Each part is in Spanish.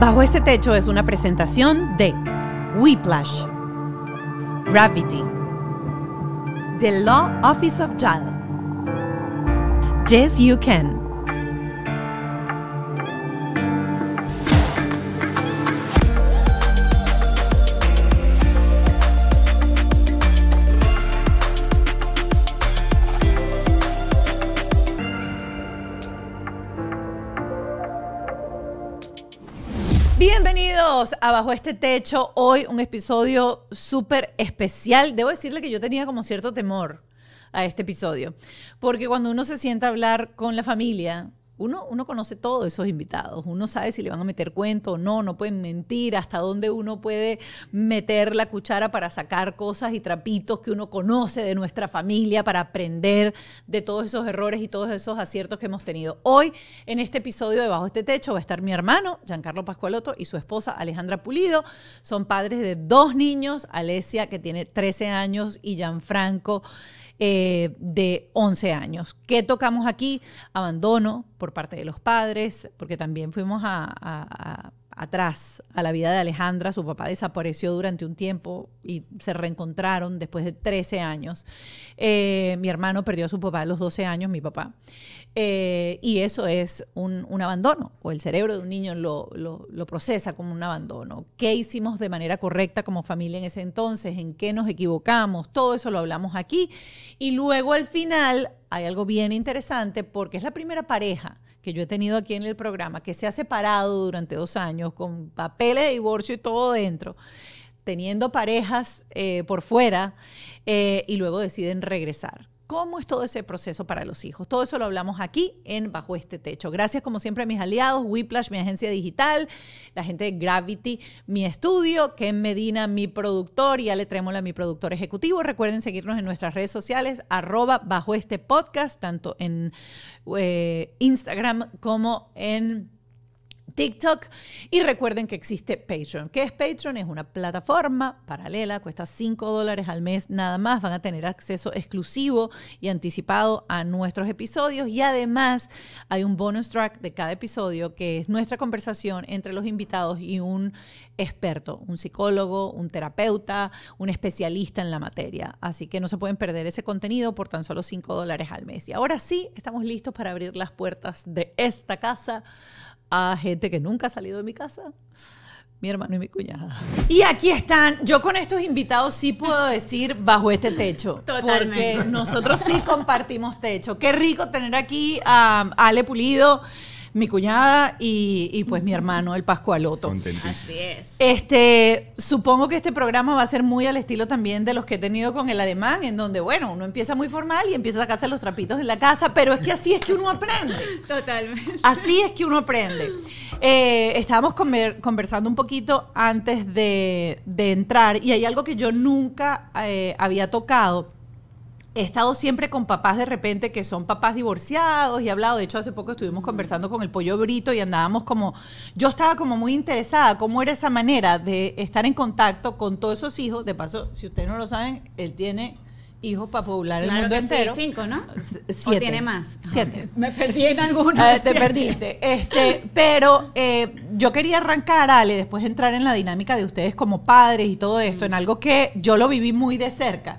Bajo este techo es una presentación de Whiplash, Gravity, The Law Office of JAL, Yes You Can. Bienvenidos a Bajo este Techo. Hoy un episodio súper especial. Debo decirle que yo tenía como cierto temor a este episodio, porque cuando uno se sienta a hablar con la familia, uno, uno conoce todos esos invitados, uno sabe si le van a meter cuento o no, no pueden mentir, hasta dónde uno puede meter la cuchara para sacar cosas y trapitos que uno conoce de nuestra familia, para aprender de todos esos errores y todos esos aciertos que hemos tenido. Hoy, en este episodio de Bajo este Techo, va a estar mi hermano, Giancarlo Pascualoto, y su esposa, Alejandra Pulido. Son padres de dos niños, Alesia, que tiene 13 años, y Gianfranco, eh, de 11 años. ¿Qué tocamos aquí? Abandono por parte de los padres, porque también fuimos a, atrás a la vida de Alejandra. Su papá desapareció durante un tiempo y se reencontraron después de 13 años. Eh, mi hermano perdió a su papá a los 12 años, mi papá. Eh, y eso es un, abandono, o el cerebro de un niño lo, lo, procesa como un abandono. ¿Qué hicimos de manera correcta como familia en ese entonces? ¿En qué nos equivocamos? Todo eso lo hablamos aquí. Y luego al final hay algo bien interesante porque es la primera pareja que yo he tenido aquí en el programa que se ha separado durante dos años con papeles de divorcio y todo dentro, teniendo parejas eh, por fuera eh, y luego deciden regresar. ¿Cómo es todo ese proceso para los hijos? Todo eso lo hablamos aquí en Bajo este Techo. Gracias como siempre a mis aliados, Whiplash, mi agencia digital, la gente de Gravity, mi estudio, Ken Medina, mi productor y Ale Trémola, mi productor ejecutivo. Recuerden seguirnos en nuestras redes sociales, arroba bajo este podcast, tanto en eh, Instagram como en TikTok. Y recuerden que existe Patreon. ¿Qué es Patreon? Es una plataforma paralela, cuesta 5 dólares al mes nada más. Van a tener acceso exclusivo y anticipado a nuestros episodios. Y además hay un bonus track de cada episodio que es nuestra conversación entre los invitados y un experto, un psicólogo, un terapeuta, un especialista en la materia. Así que no se pueden perder ese contenido por tan solo 5 dólares al mes. Y ahora sí, estamos listos para abrir las puertas de esta casa a gente que nunca ha salido de mi casa, mi hermano y mi cuñada. Y aquí están, yo con estos invitados sí puedo decir bajo este techo. Totalmente. Porque nosotros sí compartimos techo. Qué rico tener aquí a Ale Pulido mi cuñada y, pues mi hermano, el Pascualoto. Así es. Este, supongo que este programa va a ser muy al estilo también de los que he tenido con el alemán, en donde, bueno, uno empieza muy formal y empieza a sacarse los trapitos en la casa, pero es que así es que uno aprende. Totalmente. Así es que uno aprende. Eh, estábamos conversando un poquito antes de, entrar y hay algo que yo nunca eh, había tocado he estado siempre con papás de repente que son papás divorciados y he hablado, de hecho hace poco estuvimos conversando con el pollo brito y andábamos como, yo estaba como muy interesada, cómo era esa manera de estar en contacto con todos esos hijos, de paso, si ustedes no lo saben, él tiene hijos para poblar el mundo entero. cinco, ¿no? Siete. ¿O tiene más? Siete. Me perdí en algunos. Ah, te perdiste. Este, pero eh, yo quería arrancar, Ale, después entrar en la dinámica de ustedes como padres y todo esto, en algo que yo lo viví muy de cerca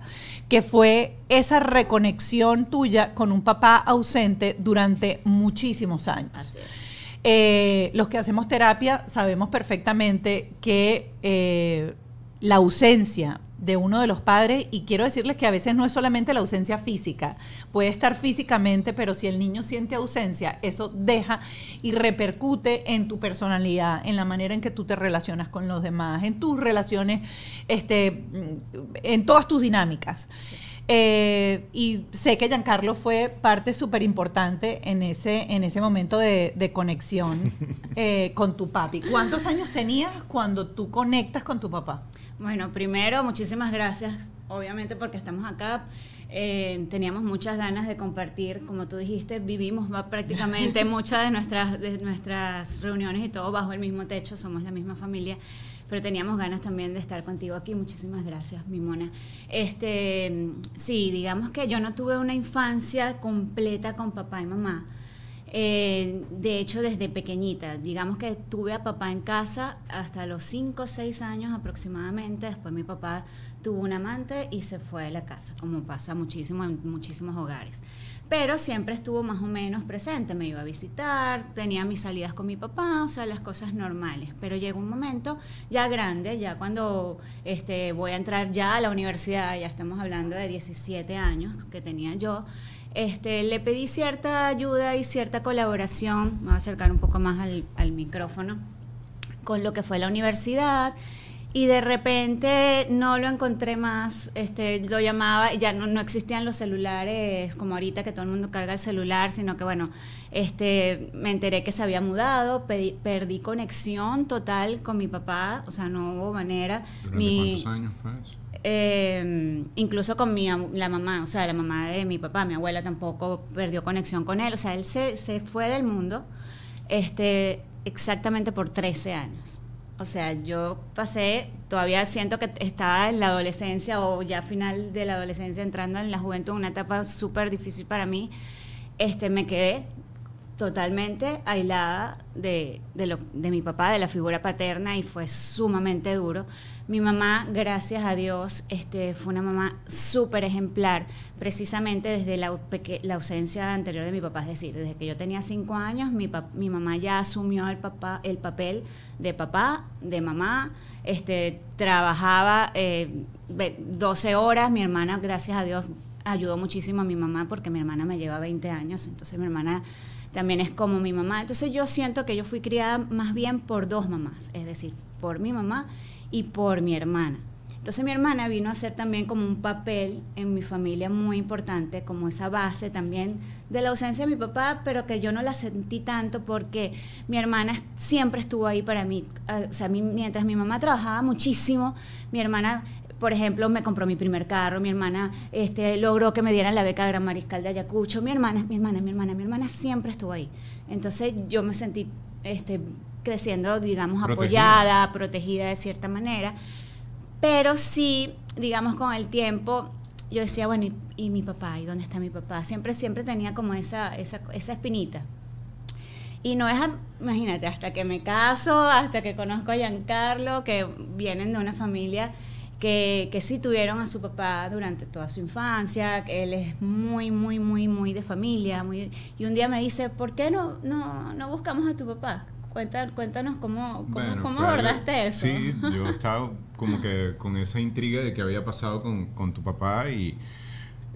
que fue esa reconexión tuya con un papá ausente durante muchísimos años. Así es. Eh, los que hacemos terapia sabemos perfectamente que eh, la ausencia de uno de los padres y quiero decirles que a veces no es solamente la ausencia física, puede estar físicamente, pero si el niño siente ausencia, eso deja y repercute en tu personalidad, en la manera en que tú te relacionas con los demás, en tus relaciones, este, en todas tus dinámicas. Eh, y sé que Giancarlo fue parte súper importante en ese, en ese momento de, conexión eh, con tu papi. ¿Cuántos años tenías cuando tú conectas con tu papá? Bueno, primero, muchísimas gracias, obviamente, porque estamos acá. Eh, teníamos muchas ganas de compartir, como tú dijiste, vivimos prácticamente muchas de nuestras, de nuestras reuniones y todo bajo el mismo techo, somos la misma familia, pero teníamos ganas también de estar contigo aquí. Muchísimas gracias, mi mona. Este, sí, digamos que yo no tuve una infancia completa con papá y mamá. Eh, de hecho, desde pequeñita, digamos que tuve a papá en casa hasta los 5 o 6 años aproximadamente. Después mi papá tuvo un amante y se fue de la casa, como pasa muchísimo en muchísimos hogares. Pero siempre estuvo más o menos presente, me iba a visitar, tenía mis salidas con mi papá, o sea, las cosas normales. Pero llegó un momento ya grande, ya cuando este, voy a entrar ya a la universidad, ya estamos hablando de 17 años que tenía yo, este, le pedí cierta ayuda y cierta colaboración, me voy a acercar un poco más al, micrófono, con lo que fue la universidad y de repente no lo encontré más, este, lo llamaba, ya no, no, existían los celulares como ahorita que todo el mundo carga el celular, sino que bueno, este, me enteré que se había mudado, perdí conexión total con mi papá, o sea, no hubo manera. ¿Cuántos años fue eso? Eh, incluso con mi, la mamá, o sea, la mamá de mi papá, mi abuela tampoco perdió conexión con él. O sea, él se, se fue del mundo este, exactamente por 13 años. O sea, yo pasé, todavía siento que estaba en la adolescencia o ya final de la adolescencia entrando en la juventud, una etapa súper difícil para mí. Este, me quedé totalmente aislada de, de, lo, de mi papá, de la figura paterna y fue sumamente duro. Mi mamá, gracias a Dios, este, fue una mamá súper ejemplar, precisamente desde la, ausencia anterior de mi papá. Es decir, desde que yo tenía cinco años, mi, mi mamá ya asumió el, papá, el papel de papá, de mamá, este, trabajaba 12 eh, horas, mi hermana, gracias a Dios, ayudó muchísimo a mi mamá porque mi hermana me lleva 20 años, entonces mi hermana también es como mi mamá. Entonces yo siento que yo fui criada más bien por dos mamás, es decir, por mi mamá y por mi hermana. Entonces mi hermana vino a ser también como un papel en mi familia muy importante, como esa base también de la ausencia de mi papá, pero que yo no la sentí tanto porque mi hermana siempre estuvo ahí para mí. Ah, o sea, mientras mi mamá trabajaba muchísimo, mi hermana por ejemplo, me compró mi primer carro, mi hermana este, logró que me dieran la beca de Gran Mariscal de Ayacucho, mi hermana, mi hermana, mi hermana, mi hermana siempre estuvo ahí. Entonces yo me sentí este, creciendo, digamos, apoyada, protegida de cierta manera. Pero sí, digamos, con el tiempo, yo decía, bueno, ¿y, mi papá? ¿Y dónde está mi papá? Siempre, siempre tenía como esa, esa, esa espinita. Y no es, imagínate, hasta que me caso, hasta que conozco a Giancarlo, que vienen de una familia que, que sí tuvieron a su papá durante toda su infancia, que él es muy, muy, muy, muy de familia. Muy, y un día me dice, ¿por qué no, no, no buscamos a tu papá? Cuéntanos, cómo, cómo, abordaste eso. Sí, yo estaba como que con esa intriga de qué había pasado con, tu papá y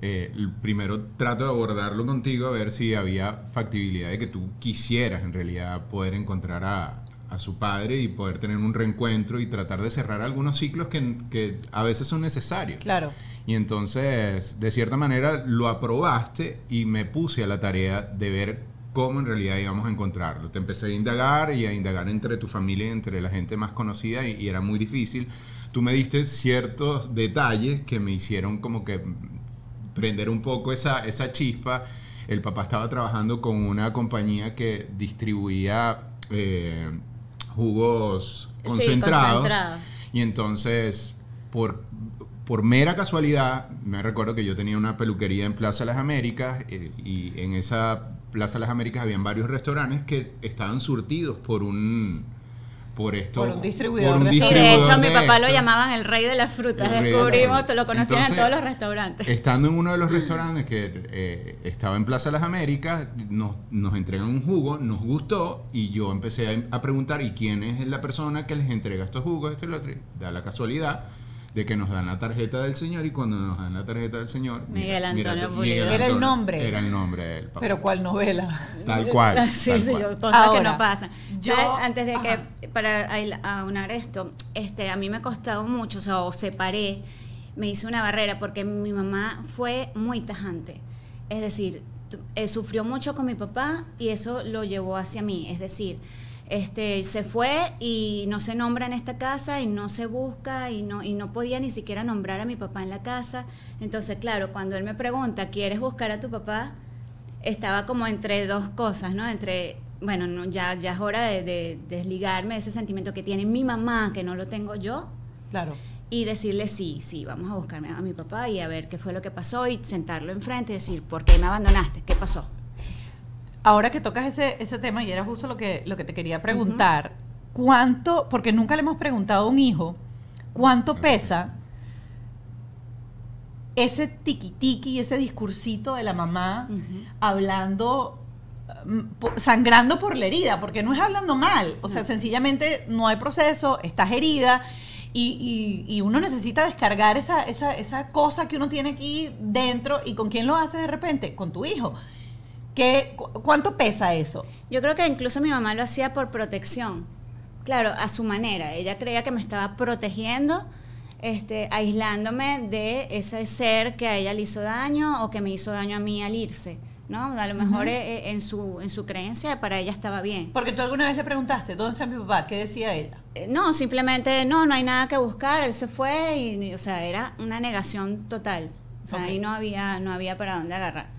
eh, primero trato de abordarlo contigo a ver si había factibilidad de que tú quisieras en realidad poder encontrar a, su padre y poder tener un reencuentro y tratar de cerrar algunos ciclos que, que a veces son necesarios. Claro. Y entonces, de cierta manera, lo aprobaste y me puse a la tarea de ver cómo en realidad íbamos a encontrarlo. Te empecé a indagar y a indagar entre tu familia y entre la gente más conocida y, era muy difícil. Tú me diste ciertos detalles que me hicieron como que prender un poco esa, esa chispa. El papá estaba trabajando con una compañía que distribuía eh, jugos concentrados. y entonces, por, por mera casualidad, me recuerdo que yo tenía una peluquería en Plaza Las Américas eh, y en esa Plaza Las Américas habían varios restaurantes que estaban surtidos por un por esto por un distribuidor, sí, de hecho a mi papá lo llamaban el rey de las frutas descubrimos lo conocían en todos los restaurantes. estando en uno de los restaurantes que eh, estaba en Plaza Las Américas nos, nos entregan un jugo nos gustó y yo empecé a, preguntar y quién es la persona que les entrega estos jugos esto y lo otro da la casualidad de que nos dan la tarjeta del señor y cuando nos dan la tarjeta del señor Miguel Antonio era el nombre. era el nombre del papá. pero cuál novela. Tal cual sí sí cosas que no pasan. yo antes de que para aunar esto este a mí me ha costado mucho o sea o separé me hice una barrera porque mi mamá fue muy tajante. Es decir eh, sufrió mucho con mi papá y eso lo llevó hacia mí. Es decir este, se fue y no se nombra en esta casa y no se busca y no, y no podía ni siquiera nombrar a mi papá en la casa. Entonces, claro, cuando él me pregunta, ¿quieres buscar a tu papá? Estaba como entre dos cosas, ¿no? Entre, bueno, ya, ya es hora de, desligarme de ese sentimiento que tiene mi mamá, que no lo tengo yo. Claro. Y decirle, sí, sí, vamos a buscarme a mi papá y a ver qué fue lo que pasó y sentarlo enfrente y decir, ¿por qué me abandonaste? ¿Qué pasó? Ahora que tocas ese, ese tema, y era justo lo que, lo que te quería preguntar, ¿cuánto, porque nunca le hemos preguntado a un hijo, cuánto pesa ese tiki-tiki y ese discursito de la mamá hablando, mm, sangrando por la herida, porque no es hablando mal, o sea, sencillamente no hay proceso, estás herida. Y, y- y uno necesita descargar esa, esa, esa cosa que uno tiene aquí dentro. ¿Y con quién lo haces de repente? Con tu hijo. ¿Qué, cu- ¿Cuánto pesa eso? Yo creo que incluso mi mamá lo hacía por protección. Claro, a su manera. Ella creía que me estaba protegiendo, este, aislándome de ese ser que a ella le hizo daño o que me hizo daño a mí al irse. ¿no? A lo mejor eh, eh, en, su, en su creencia para ella estaba bien. Porque tú alguna vez le preguntaste, ¿dónde está mi papá? ¿Qué decía ella? Eh, No, simplemente no, no hay nada que buscar, él se fue y, o sea, era una negación total. O sea, Ok. ahí no había, no había para dónde agarrar.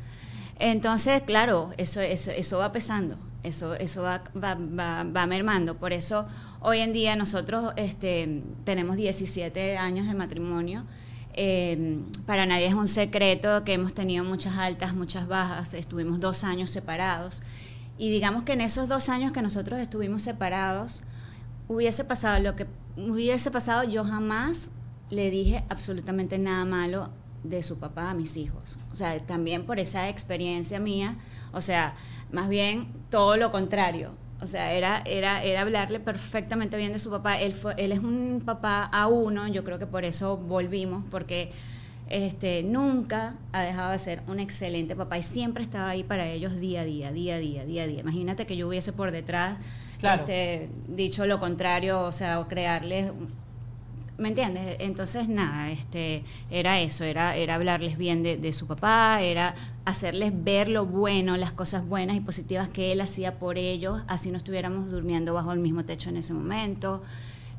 Entonces, claro, eso, eso, va pesando, eso, eso va, va, va, va mermando. Por eso hoy en día nosotros este, tenemos 17 años de matrimonio. Eh, para nadie es un secreto que hemos tenido muchas altas, muchas bajas, estuvimos dos años separados. Y digamos que en esos dos años que nosotros estuvimos separados, hubiese pasado lo que hubiese pasado, yo jamás le dije absolutamente nada malo de su papá a mis hijos. O sea, también por esa experiencia mía, o sea, más bien todo lo contrario. O sea, era, era, era hablarle perfectamente bien de su papá. Él, fue, él es un papá a uno, yo creo que por eso volvimos, porque este, nunca ha dejado de ser un excelente papá y siempre estaba ahí para ellos día a día, día a día, día a día. Imagínate que yo hubiese por detrás Claro. este, dicho lo contrario, o sea, o crearles ¿Me entiendes? Entonces, nada, este, era eso, era, era hablarles bien de, su papá, era hacerles ver lo bueno, las cosas buenas y positivas que él hacía por ellos, así no estuviéramos durmiendo bajo el mismo techo en ese momento.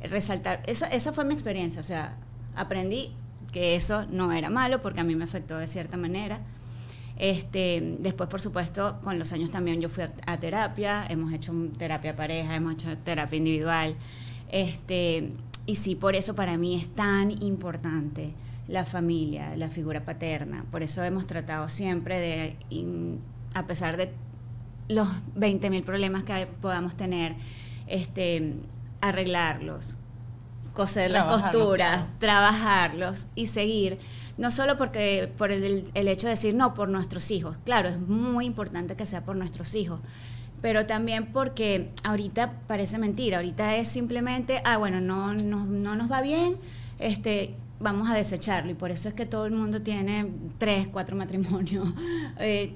Resaltar, esa, esa fue mi experiencia, o sea, aprendí que eso no era malo porque a mí me afectó de cierta manera. Este, después, por supuesto, con los años también yo fui a, a terapia, hemos hecho terapia pareja, hemos hecho terapia individual. Este, y sí, por eso para mí es tan importante la familia, la figura paterna. Por eso hemos tratado siempre de, in- a pesar de los 20.000 problemas que podamos tener, este, arreglarlos, coser las costuras, claro. trabajarlos y seguir. No solo porque por el, el hecho de decir no por nuestros hijos, claro, es muy importante que sea por nuestros hijos, pero también porque ahorita parece mentira, ahorita es simplemente, ah, bueno, no, no, no nos va bien, este, vamos a desecharlo y por eso es que todo el mundo tiene tres, cuatro matrimonios. Eh,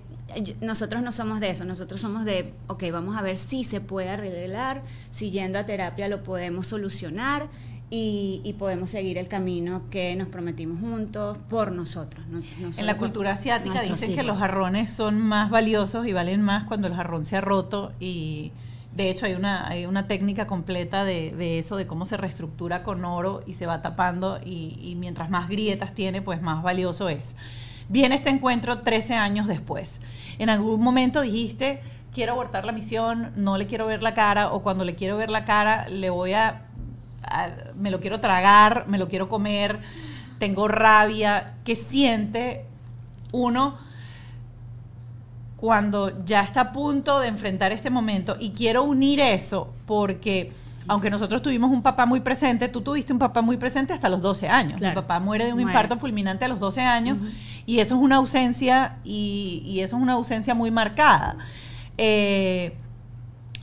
nosotros no somos de eso, nosotros somos de, ok, vamos a ver si se puede arreglar, si yendo a terapia lo podemos solucionar y, y podemos seguir el camino que nos prometimos juntos por nosotros. no- no En la cultura asiática dicen que los jarrones son más valiosos y valen más cuando el jarrón se ha roto y de hecho hay una, hay una técnica completa de, de eso, de cómo se reestructura con oro y se va tapando y, y mientras más grietas tiene, pues más valioso es. Viene este encuentro 13 años después. En algún momento dijiste, quiero abortar la misión, no le quiero ver la cara o cuando le quiero ver la cara le voy a- me lo quiero tragar, me lo quiero comer, tengo rabia. ¿Qué siente uno cuando ya está a punto de enfrentar este momento? Y quiero unir eso porque, aunque nosotros tuvimos un papá muy presente, tú tuviste un papá muy presente hasta los 12 años. Claro. Mi papá muere de un Muere. infarto fulminante a los 12 años y eso es una ausencia y, y eso es una ausencia muy marcada. Eh,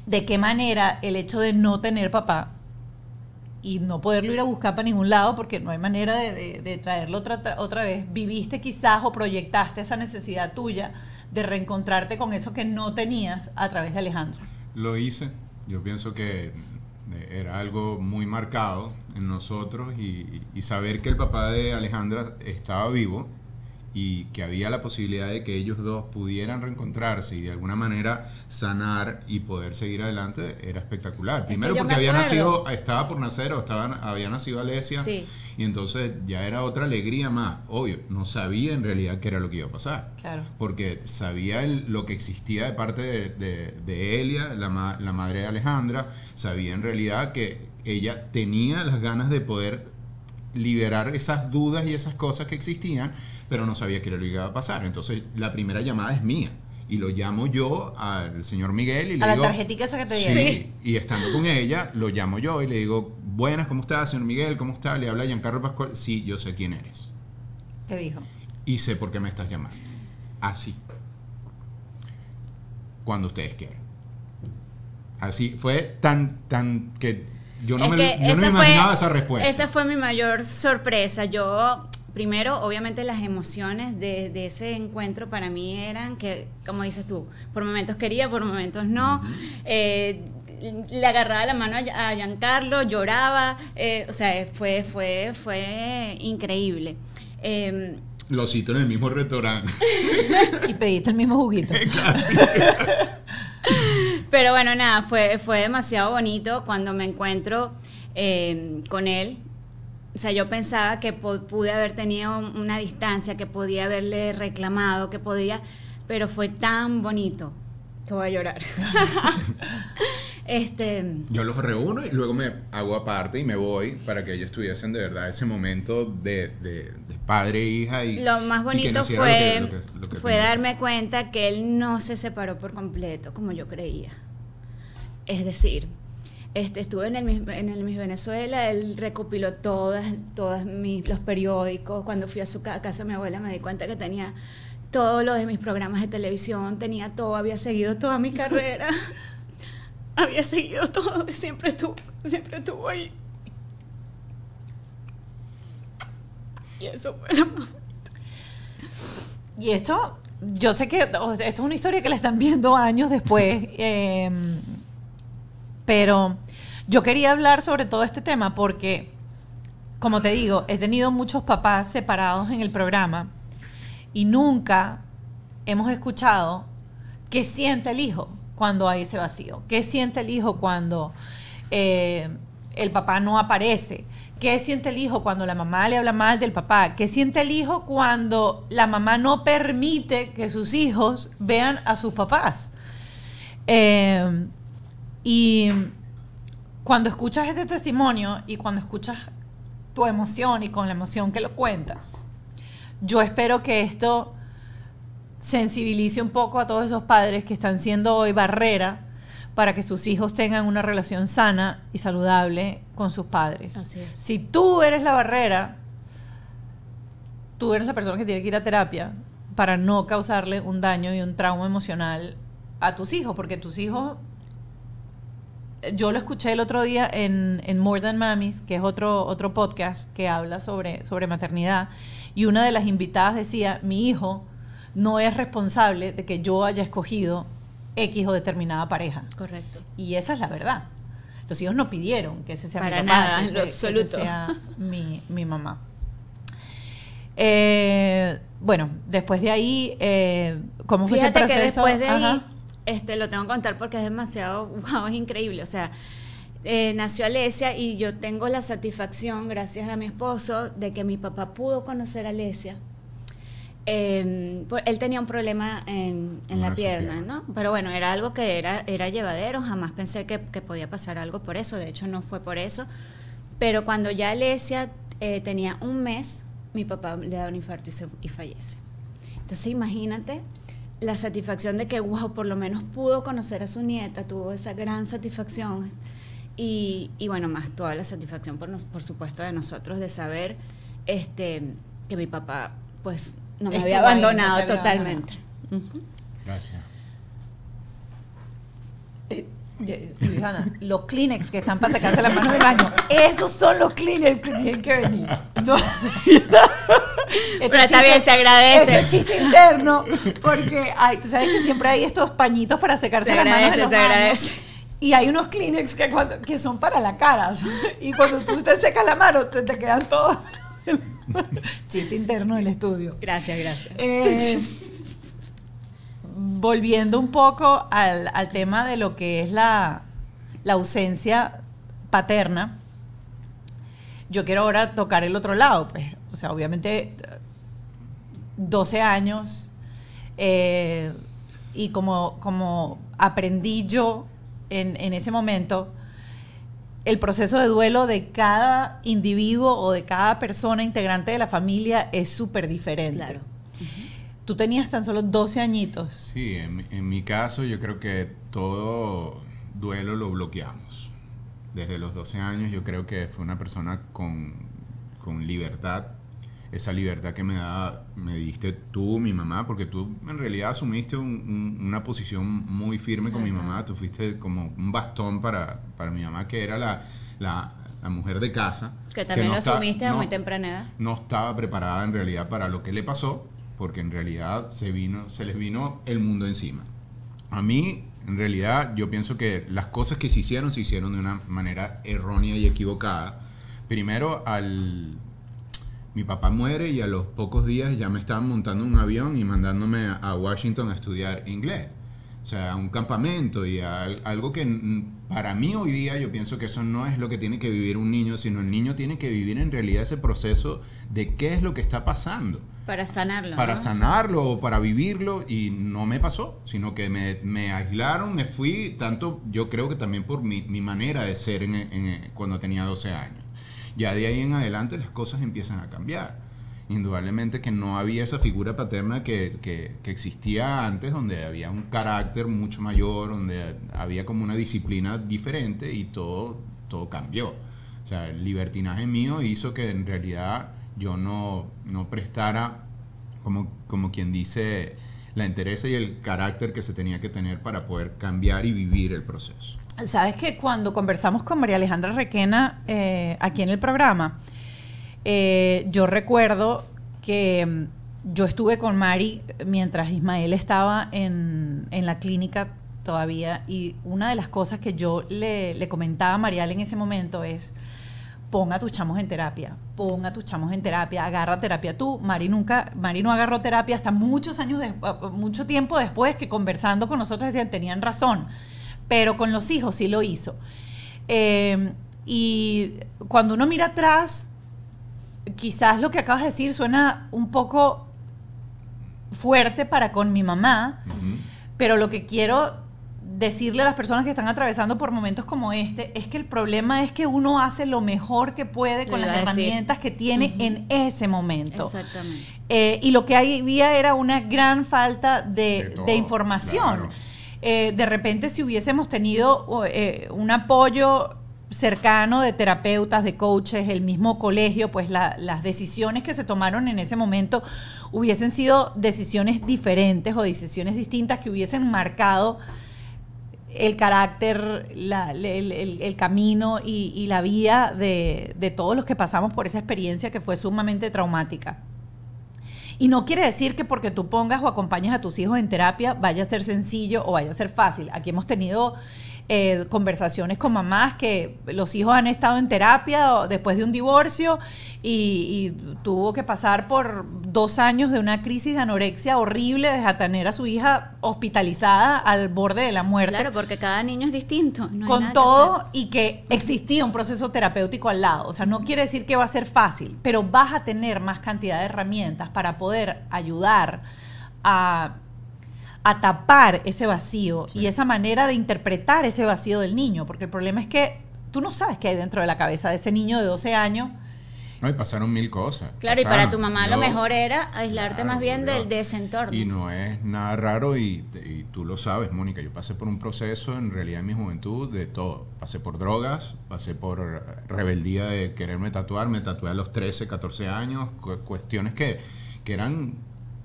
¿De qué manera el hecho de no tener papá y no poderlo ir a buscar para ningún lado porque no hay manera de, de- traerlo otra, otra vez, viviste quizás o proyectaste esa necesidad tuya de reencontrarte con eso que no tenías a través de Alejandra? Lo hice. Yo pienso que eh, era algo muy marcado en nosotros y, y saber que el papá de Alejandra estaba vivo y que había la posibilidad de que ellos dos pudieran reencontrarse y de alguna manera sanar y poder seguir adelante era espectacular. Primero porque había nacido, estaba por nacer o estaba, había nacido Alesia Sí. y entonces ya era otra alegría más. Obvio, no sabía en realidad qué era lo que iba a pasar Claro. porque sabía el- lo que existía de parte de, de- de Elia, la, ma- la madre de Alejandra, sabía en realidad que ella tenía las ganas de poder liberar esas dudas y esas cosas que existían, pero no sabía qué era lo que iba a pasar. Entonces la primera llamada es mía. y lo llamo yo al señor Miguel y le A la digo... tarjetica esa que te Sí, dieron. y estando con ella, lo llamo yo y le digo, buenas, ¿cómo estás, señor Miguel? ¿Cómo está? Le habla Giancarlo Pascual. Sí, yo sé quién eres. Te dijo. Y sé por qué me estás llamando. Así. Cuando ustedes quieran. Así. Fue tan, tan que yo no Es me, que yo no me esa imaginaba fue- esa respuesta. Esa fue mi mayor sorpresa. Yo, primero, obviamente las emociones de, de ese encuentro para mí eran que, como dices tú, por momentos quería, por momentos no. Eh, le agarraba la mano a, a Giancarlo, lloraba, eh, o sea, fue, fue, fue increíble. Eh, Lo cito en el mismo restaurante. Y pediste el mismo juguito. Casi. Pero bueno, nada, fue, fue demasiado bonito cuando me encuentro eh, con él. O sea, yo pensaba que pude haber tenido una distancia, que podía haberle reclamado, que podía, pero fue tan bonito que voy a llorar. este, Yo los reúno y luego me hago aparte y me voy para que ellos tuviesen de verdad ese momento de, de- de padre e hija. Y, lo más bonito fue, lo que- lo que- lo que fue tenía. darme cuenta que él no se separó por completo, como yo creía. Es decir, este, estuve en el, Miss- en el Miss Venezuela, él recopiló todas, todas mis, los periódicos. Cuando fui a su ca- casa de mi abuela me di cuenta que tenía todo lo de mis programas de televisión, tenía todo, había seguido toda mi carrera, había seguido todo, siempre estuvo, siempre estuvo ahí. Y eso fue lo más Y esto, yo sé que esto es una historia que la están viendo años después, eh, pero yo quería hablar sobre todo este tema porque, como te digo, he tenido muchos papás separados en el programa y nunca hemos escuchado qué siente el hijo cuando hay ese vacío, qué siente el hijo cuando eh, el papá no aparece, qué siente el hijo cuando la mamá le habla mal del papá, qué siente el hijo cuando la mamá no permite que sus hijos vean a sus papás. Eh, y cuando escuchas este testimonio y cuando escuchas tu emoción y con la emoción que lo cuentas, yo espero que esto sensibilice un poco a todos esos padres que están siendo hoy barrera para que sus hijos tengan una relación sana y saludable con sus padres. Así es. Si tú eres la barrera, tú eres la persona que tiene que ir a terapia para no causarle un daño y un trauma emocional a tus hijos, porque tus hijos yo lo escuché el otro día en, en More Than Mamis, que es otro, otro podcast que habla sobre, sobre maternidad, y una de las invitadas decía, mi hijo no es responsable de que yo haya escogido X o determinada pareja. correcto. Y esa es la verdad. Los hijos no pidieron que ese sea Para mi papá, nada, que en lo ese- sea mi, mi mamá. Eh, bueno, después de ahí, eh, ¿cómo fue ese que proceso? después de ahí, Ajá. Este, lo tengo que contar porque es demasiado, wow, es increíble. O sea, eh, nació Alesia y yo tengo la satisfacción, gracias a mi esposo, de que mi papá pudo conocer a Alesia. Eh, él tenía un problema en, en la pierna, piernas. ¿no? Pero bueno, era algo que era, era llevadero, jamás pensé que, que podía pasar algo por eso, de hecho no fue por eso. Pero cuando ya Alesia eh, tenía un mes, mi papá le da un infarto y, se- y fallece. Entonces imagínate la satisfacción de que, wow, por lo menos pudo conocer a su nieta, tuvo esa gran satisfacción. Y, y bueno, más toda la satisfacción, por, nos- por supuesto, de nosotros de saber este, que mi papá, pues, no me Estuvo había ahí, no te abandonado totalmente. Gracias. Eh, eh, Luisana, los Kleenex que están para sacarse las manos del baño, esos son los Kleenex que tienen que venir. No. Pero está bien, se agradece. Este es chiste interno, porque ay, tú sabes que siempre hay estos pañitos para secarse Se las manos agradece, en los se agradece. Y hay unos Kleenex que, cuando, que son para la cara. Y cuando tú te secas la mano, te, te quedan todos. Chiste interno del estudio. Gracias, gracias. Eh, volviendo un poco al, al tema de lo que es la, la ausencia paterna, yo quiero ahora tocar el otro lado. Pues. O sea, obviamente, 12 años, eh, y como, como aprendí yo en, en ese momento, el proceso de duelo de cada individuo o de cada persona integrante de la familia es súper diferente. Claro. Tú tenías tan solo 12 añitos. Sí, en, mi- en mi caso yo creo que todo duelo lo bloqueamos. Desde los 12 años yo creo que fue una persona con, con libertad. Esa libertad que me, da, me diste tú, mi mamá, porque tú en realidad asumiste un- un- una posición muy firme con mi mamá. Tú fuiste como un bastón para, para mi mamá, que era la, la, la mujer de casa. Que también no lo está- asumiste a no- muy temprana edad. no estaba preparada en realidad para lo que le pasó, porque en realidad se vino, se les vino el mundo encima. A mí, en realidad, yo pienso que las cosas que se hicieron se hicieron de una manera errónea y equivocada. Primero, al mi papá muere y a los pocos días ya me estaban montando un avión y mandándome a- Washington a estudiar inglés. O sea, a un campamento y a al- algo que para mí hoy día yo pienso que eso no es lo que tiene que vivir un niño, sino el niño tiene que vivir en realidad ese proceso de qué es lo que está pasando Para sanarlo. para ¿no? sanarlo o para vivirlo y no me pasó, sino que me, me aislaron, me fui, tanto yo creo que también por mi, mi manera de ser en- en- cuando tenía 12 años. Ya de ahí en adelante las cosas empiezan a cambiar. Indudablemente que no había esa figura paterna que, que- existía antes, donde había un carácter mucho mayor, donde había como una disciplina diferente y todo, todo cambió. O sea, el libertinaje mío hizo que en realidad yo no, no prestara, como, como quien dice, la entereza y el carácter que se tenía que tener para poder cambiar y vivir el proceso. Sabes que cuando conversamos con María Alejandra Requena eh, aquí en el programa, eh, yo recuerdo que mm, yo estuve con Mari mientras Ismael estaba en, en la clínica todavía y una de las cosas que yo le, le comentaba a Marial en ese momento es ponga a tus chamos en terapia, ponga a tus chamos en terapia, agarra terapia tú. Mari nunca, Mari no agarró terapia hasta muchos años, de- mucho tiempo después que conversando con nosotros decían, tenían razón, pero con los hijos sí lo hizo. Eh, y cuando uno mira atrás, quizás lo que acabas de decir suena un poco fuerte para con mi mamá, pero lo que quiero decirle a las personas que están atravesando por momentos como este es que el problema es que uno hace lo mejor que puede con las herramientas que tiene en ese momento. Exactamente. Eh, y lo que había era una gran falta de, De todo, de información. claro. Eh, de repente, si hubiésemos tenido eh, un apoyo cercano de terapeutas, de coaches, el mismo colegio, pues la- las decisiones que se tomaron en ese momento hubiesen sido decisiones diferentes o decisiones distintas que hubiesen marcado el carácter, el, camino y, la de, de todos los que pasamos por esa experiencia que fue sumamente traumática. Y no quiere decir que porque tú pongas o acompañes a tus hijos en terapia vaya a ser sencillo o vaya a ser fácil. Aquí hemos tenido eh, conversaciones con mamás que los hijos han estado en terapia después de un divorcio y, y tuvo que pasar por dos años de una crisis de anorexia horrible, de tener a su hija hospitalizada al borde de la muerte Claro, porque cada niño es distinto. no con que todo y que existía un proceso terapéutico al lado. O sea, no quiere decir que va a ser fácil, pero vas a tener más cantidad de herramientas para poder ayudar a, a tapar ese vacío y esa manera de interpretar ese vacío del niño. Porque el problema es que tú no sabes qué hay dentro de la cabeza de ese niño de 12 años. Ay, pasaron mil cosas. Claro, y para tu mamá lo mejor era aislarte Claro, más bien del, de ese entorno. Y no es nada raro y, y tú lo sabes, Mónica. Yo pasé por un proceso en realidad en mi juventud de todo. Pasé por drogas, pasé por rebeldía de quererme tatuar. Me tatué a los 13, 14 años. cu- cuestiones que, que eran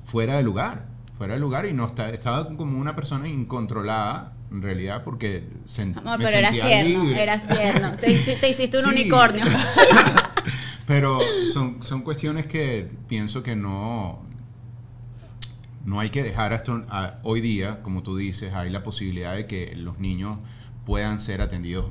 fuera de lugar. Fuera de lugar y no esta- estaba como una persona incontrolada en realidad porque Amor, me pero eras tierno, libre. eras tierno. Te, hici- te hiciste un Sí. unicornio. Pero son, son cuestiones que pienso que no, no hay que dejar esto a- hoy día, como tú dices, hay la posibilidad de que los niños puedan ser atendidos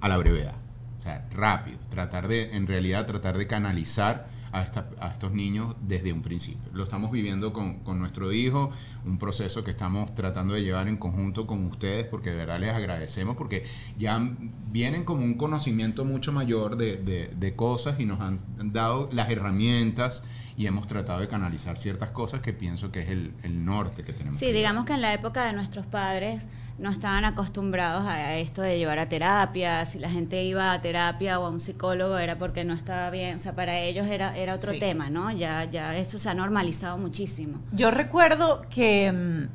a la brevedad. O sea, rápido. Tratar de, en realidad, tratar de canalizar a, esta- a estos niños desde un principio. Lo estamos viviendo con, con nuestro hijo, un proceso que estamos tratando de llevar en conjunto con ustedes, porque de verdad les agradecemos, porque ya vienen como un conocimiento mucho mayor de, de- de cosas y nos han dado las herramientas y hemos tratado de canalizar ciertas cosas que pienso que es el, el norte que tenemos. Sí, que digamos que en la época de nuestros padres no estaban acostumbrados a esto de llevar a terapia, si la gente iba a terapia o a un psicólogo era porque no estaba bien, o sea, para ellos era, era otro Sí. tema, ¿no? Ya, ya eso se ha normalizado muchísimo. Yo recuerdo que mm,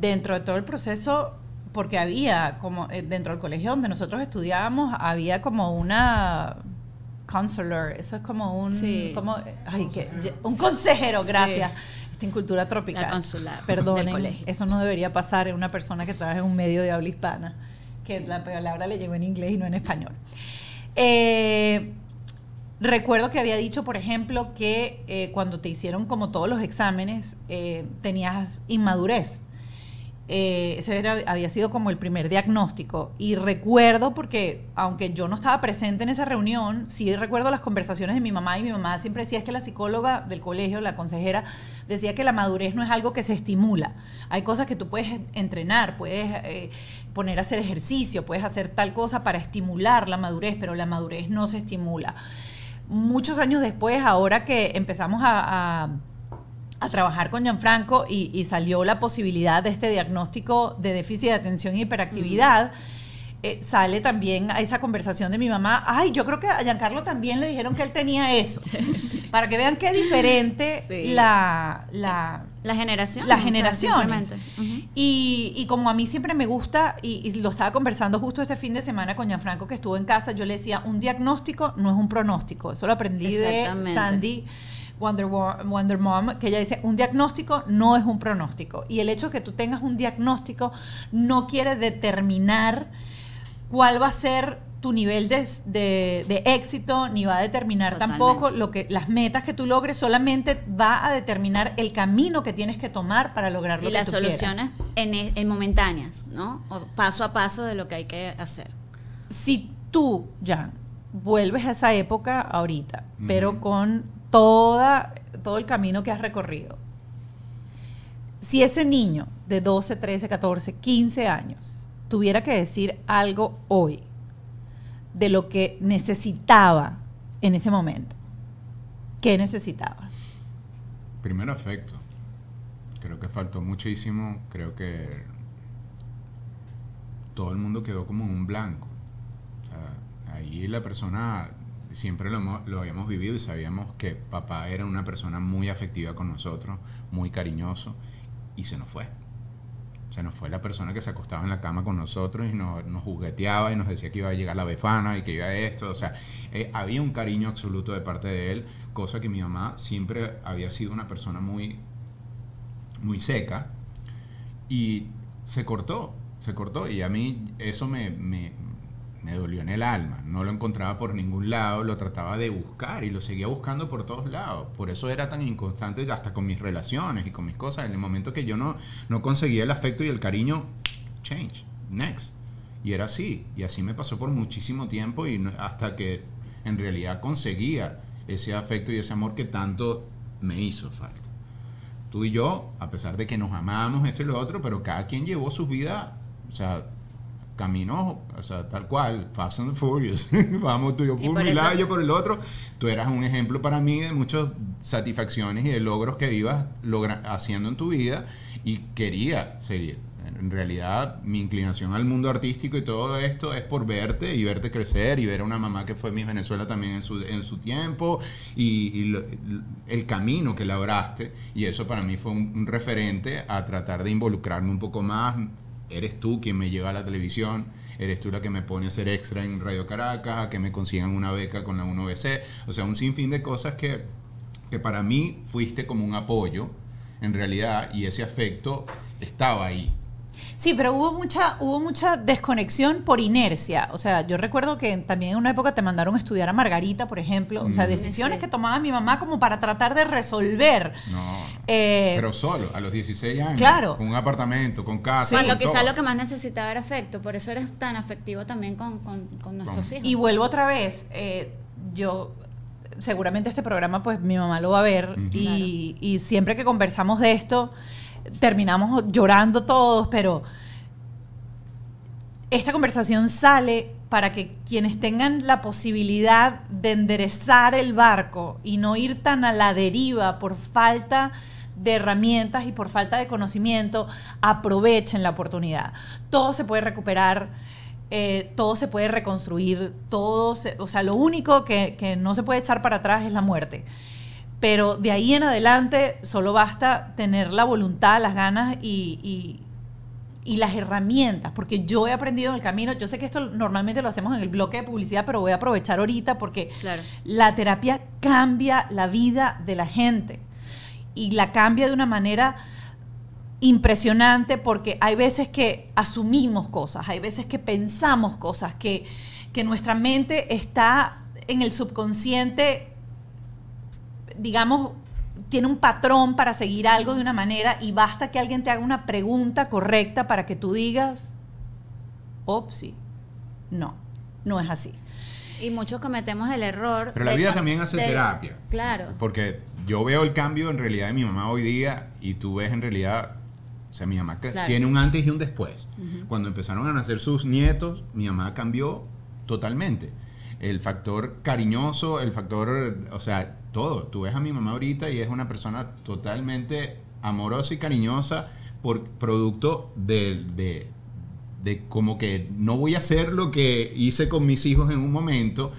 dentro de todo el proceso, porque había como eh, dentro del colegio donde nosotros estudiábamos, había como una counselor, eso es como un Sí. como ay, que- un consejero, Sí. Esta incultura tropical. La consular Perdonen, eso no debería pasar en una persona que trabaja en un medio de habla hispana, que la palabra le llegó en inglés y no en español. Eh, Recuerdo que había dicho, por ejemplo, que eh, cuando te hicieron como todos los exámenes, eh, tenías inmadurez. Eh, ese había sido como el primer diagnóstico. Y recuerdo, porque aunque yo no estaba presente en esa reunión, sí recuerdo las conversaciones de mi mamá y mi mamá siempre decía es que la psicóloga del colegio, la consejera, decía que la madurez no es algo que se estimula. Hay cosas que tú puedes entrenar, puedes eh, poner a hacer ejercicio, puedes hacer tal cosa para estimular la madurez, pero la madurez no se estimula muchos años después, ahora que empezamos a- a trabajar con Gianfranco y, y salió la posibilidad de este diagnóstico de déficit de atención y hiperactividad, eh, sale también a esa conversación de mi mamá, ay, yo creo que a Giancarlo también le dijeron que él tenía eso, para que vean qué diferente Sí. la, la, La generación. las generaciones. Y, y como a mí siempre me gusta, y, y lo estaba conversando justo este fin de semana con Gianfranco que estuvo en casa, yo le decía, un diagnóstico no es un pronóstico. Eso lo aprendí de. Sandy Wonder, Wo- Wonder Mom, que ella dice, un diagnóstico no es un pronóstico. Y el hecho de que tú tengas un diagnóstico no quiere determinar cuál va a ser tu nivel de, de- de éxito, ni va a determinar Totalmente. tampoco lo que las metas que tú logres, solamente va a determinar el camino que tienes que tomar para lograr lo Y que las tú quieras. soluciones en, e- en momentáneas, ¿no? O paso a paso de lo que hay que hacer. Si tú, Jan, vuelves a esa época ahorita, pero con toda, todo el camino que has recorrido, si ese niño de 12, 13, 14, 15 años tuviera que decir algo hoy de lo que necesitaba en ese momento, ¿qué necesitabas? Primero afecto. Creo que faltó muchísimo. Creo que todo el mundo quedó como un blanco. O sea, ahí la persona siempre lo, lo habíamos vivido y sabíamos que papá era una persona muy afectiva con nosotros, muy cariñoso, y se nos fue. Se nos fue la persona que se acostaba en la cama con nosotros y nos, jugueteaba y nos decía que iba a llegar la befana y que iba esto. O sea, eh, había un cariño absoluto de parte de él, cosa que mi mamá siempre había sido una persona muy, muy seca y se cortó, se cortó y a mí eso me, me dolió en el alma. No lo encontraba por ningún lado, lo trataba de buscar y lo seguía buscando por todos lados. Por eso era tan inconstante hasta con mis relaciones y con mis cosas. En el momento que yo no, no conseguía el afecto y el cariño, change, next. Y era así, y así me pasó por muchísimo tiempo y hasta que en realidad conseguía ese afecto y ese amor que tanto me hizo falta tú y yo, a pesar de que nos amábamos esto y lo otro, pero cada quien llevó su vida, o sea, caminó, o sea, tal cual, Fast and the Furious. Vamos tú y yo por por eso- lado, yo por el otro. Tú eras un ejemplo para mí de muchas satisfacciones y de logros que ibas logra- haciendo en tu vida y quería seguir. En realidad, mi inclinación al mundo artístico y todo esto es por verte y verte crecer y ver a una mamá que fue Miss Venezuela también en su, en su tiempo y, y lo- el camino que labraste. Y eso para mí fue un, un referente a tratar de involucrarme un poco más. Eres tú quien me lleva a la televisión, eres tú la que me pone a hacer extra en Radio Caracas, a que me consigan una beca con la 1BC. O sea, un sinfín de cosas que, que para mí fuiste como un apoyo, en realidad, y ese afecto estaba ahí. Sí, pero hubo mucha, hubo mucha desconexión por inercia. O sea, yo recuerdo que también en una época te mandaron a estudiar a Margarita, por ejemplo. O sea, Mm. decisiones Sí. que tomaba mi mamá como para tratar de resolver. No. Eh, pero solo, a los 16 años. Claro. Con un apartamento, con casa. Cuando con quizás lo que más necesitaba era afecto, por eso eres tan afectivo también con, con- con nuestros Con- hijos. Y vuelvo otra vez. eh, yo, seguramente este programa, pues mi mamá lo va a ver. Ujú. y, y siempre que conversamos de esto, terminamos llorando todos, pero esta conversación sale para que quienes tengan la posibilidad de enderezar el barco y no ir tan a la deriva por falta de herramientas y por falta de conocimiento, aprovechen la oportunidad. Todo se puede recuperar, eh, todo se puede reconstruir, todo o sea, lo único que no se puede echar para atrás es la muerte. Pero de ahí en adelante solo basta tener la voluntad, las ganas y, y, y las herramientas, porque yo he aprendido en el camino, yo sé que esto normalmente lo hacemos en el bloque de publicidad, pero voy a aprovechar ahorita porque Claro. la terapia cambia la vida de la gente y la cambia de una manera impresionante porque hay veces que asumimos cosas, hay veces que pensamos cosas, que, que nuestra mente está en el subconsciente, digamos, tiene un patrón para seguir algo de una manera y basta que alguien te haga una pregunta correcta para que tú digas, opsi, no, no es así. Y muchos cometemos el error. Pero la vida también hace de- terapia. Claro. Porque yo veo el cambio en realidad de mi mamá hoy día y tú ves en realidad, o sea, mi mamá Claro. tiene un antes y un después. Cuando empezaron a nacer sus nietos, mi mamá cambió totalmente. El factor cariñoso, el factor, o sea, todo. Tú ves a mi mamá ahorita y es una persona totalmente amorosa y cariñosa por producto de, de, como que no voy a hacer lo que hice con mis hijos en un momento,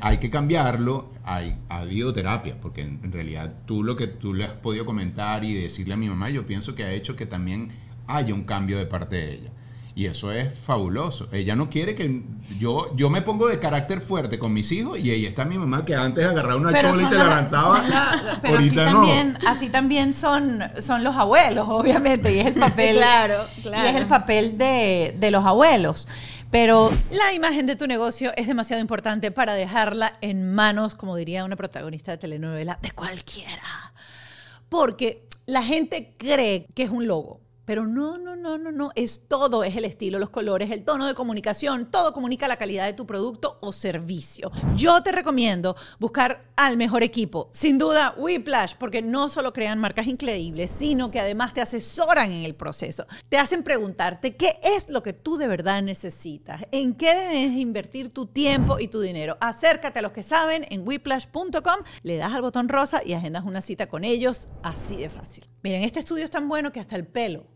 hay que cambiarlo, hay, ha habido terapia, porque en, en realidad tú lo que tú le has podido comentar y decirle a mi mamá, yo pienso que ha hecho que también haya un cambio de parte de ella. Y eso es fabuloso. Ella no quiere que yo yo me pongo de carácter fuerte con mis hijos y ahí está mi mamá que antes agarraba una Pero chola y te la la- lanzaba. la- pero así no. también, así también son, son los abuelos, obviamente, y es el papel, Claro, claro. y es el papel de, de los abuelos. Pero la imagen de tu negocio es demasiado importante para dejarla en manos, como diría una protagonista de telenovela, de cualquiera. Porque la gente cree que es un logo. Pero no, no, no, no, no. Es todo, es el estilo, los colores, el tono de comunicación. Todo comunica la calidad de tu producto o servicio. Yo te recomiendo buscar al mejor equipo. Sin duda, Whiplash, porque no solo crean marcas increíbles, sino que además te asesoran en el proceso. Te hacen preguntarte qué es lo que tú de verdad necesitas, en qué debes invertir tu tiempo y tu dinero. Acércate a los que saben en whiplash.com, le das al botón rosa y agendas una cita con ellos así de fácil. Miren, este estudio es tan bueno que hasta el pelo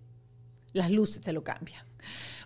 las luces te lo cambian.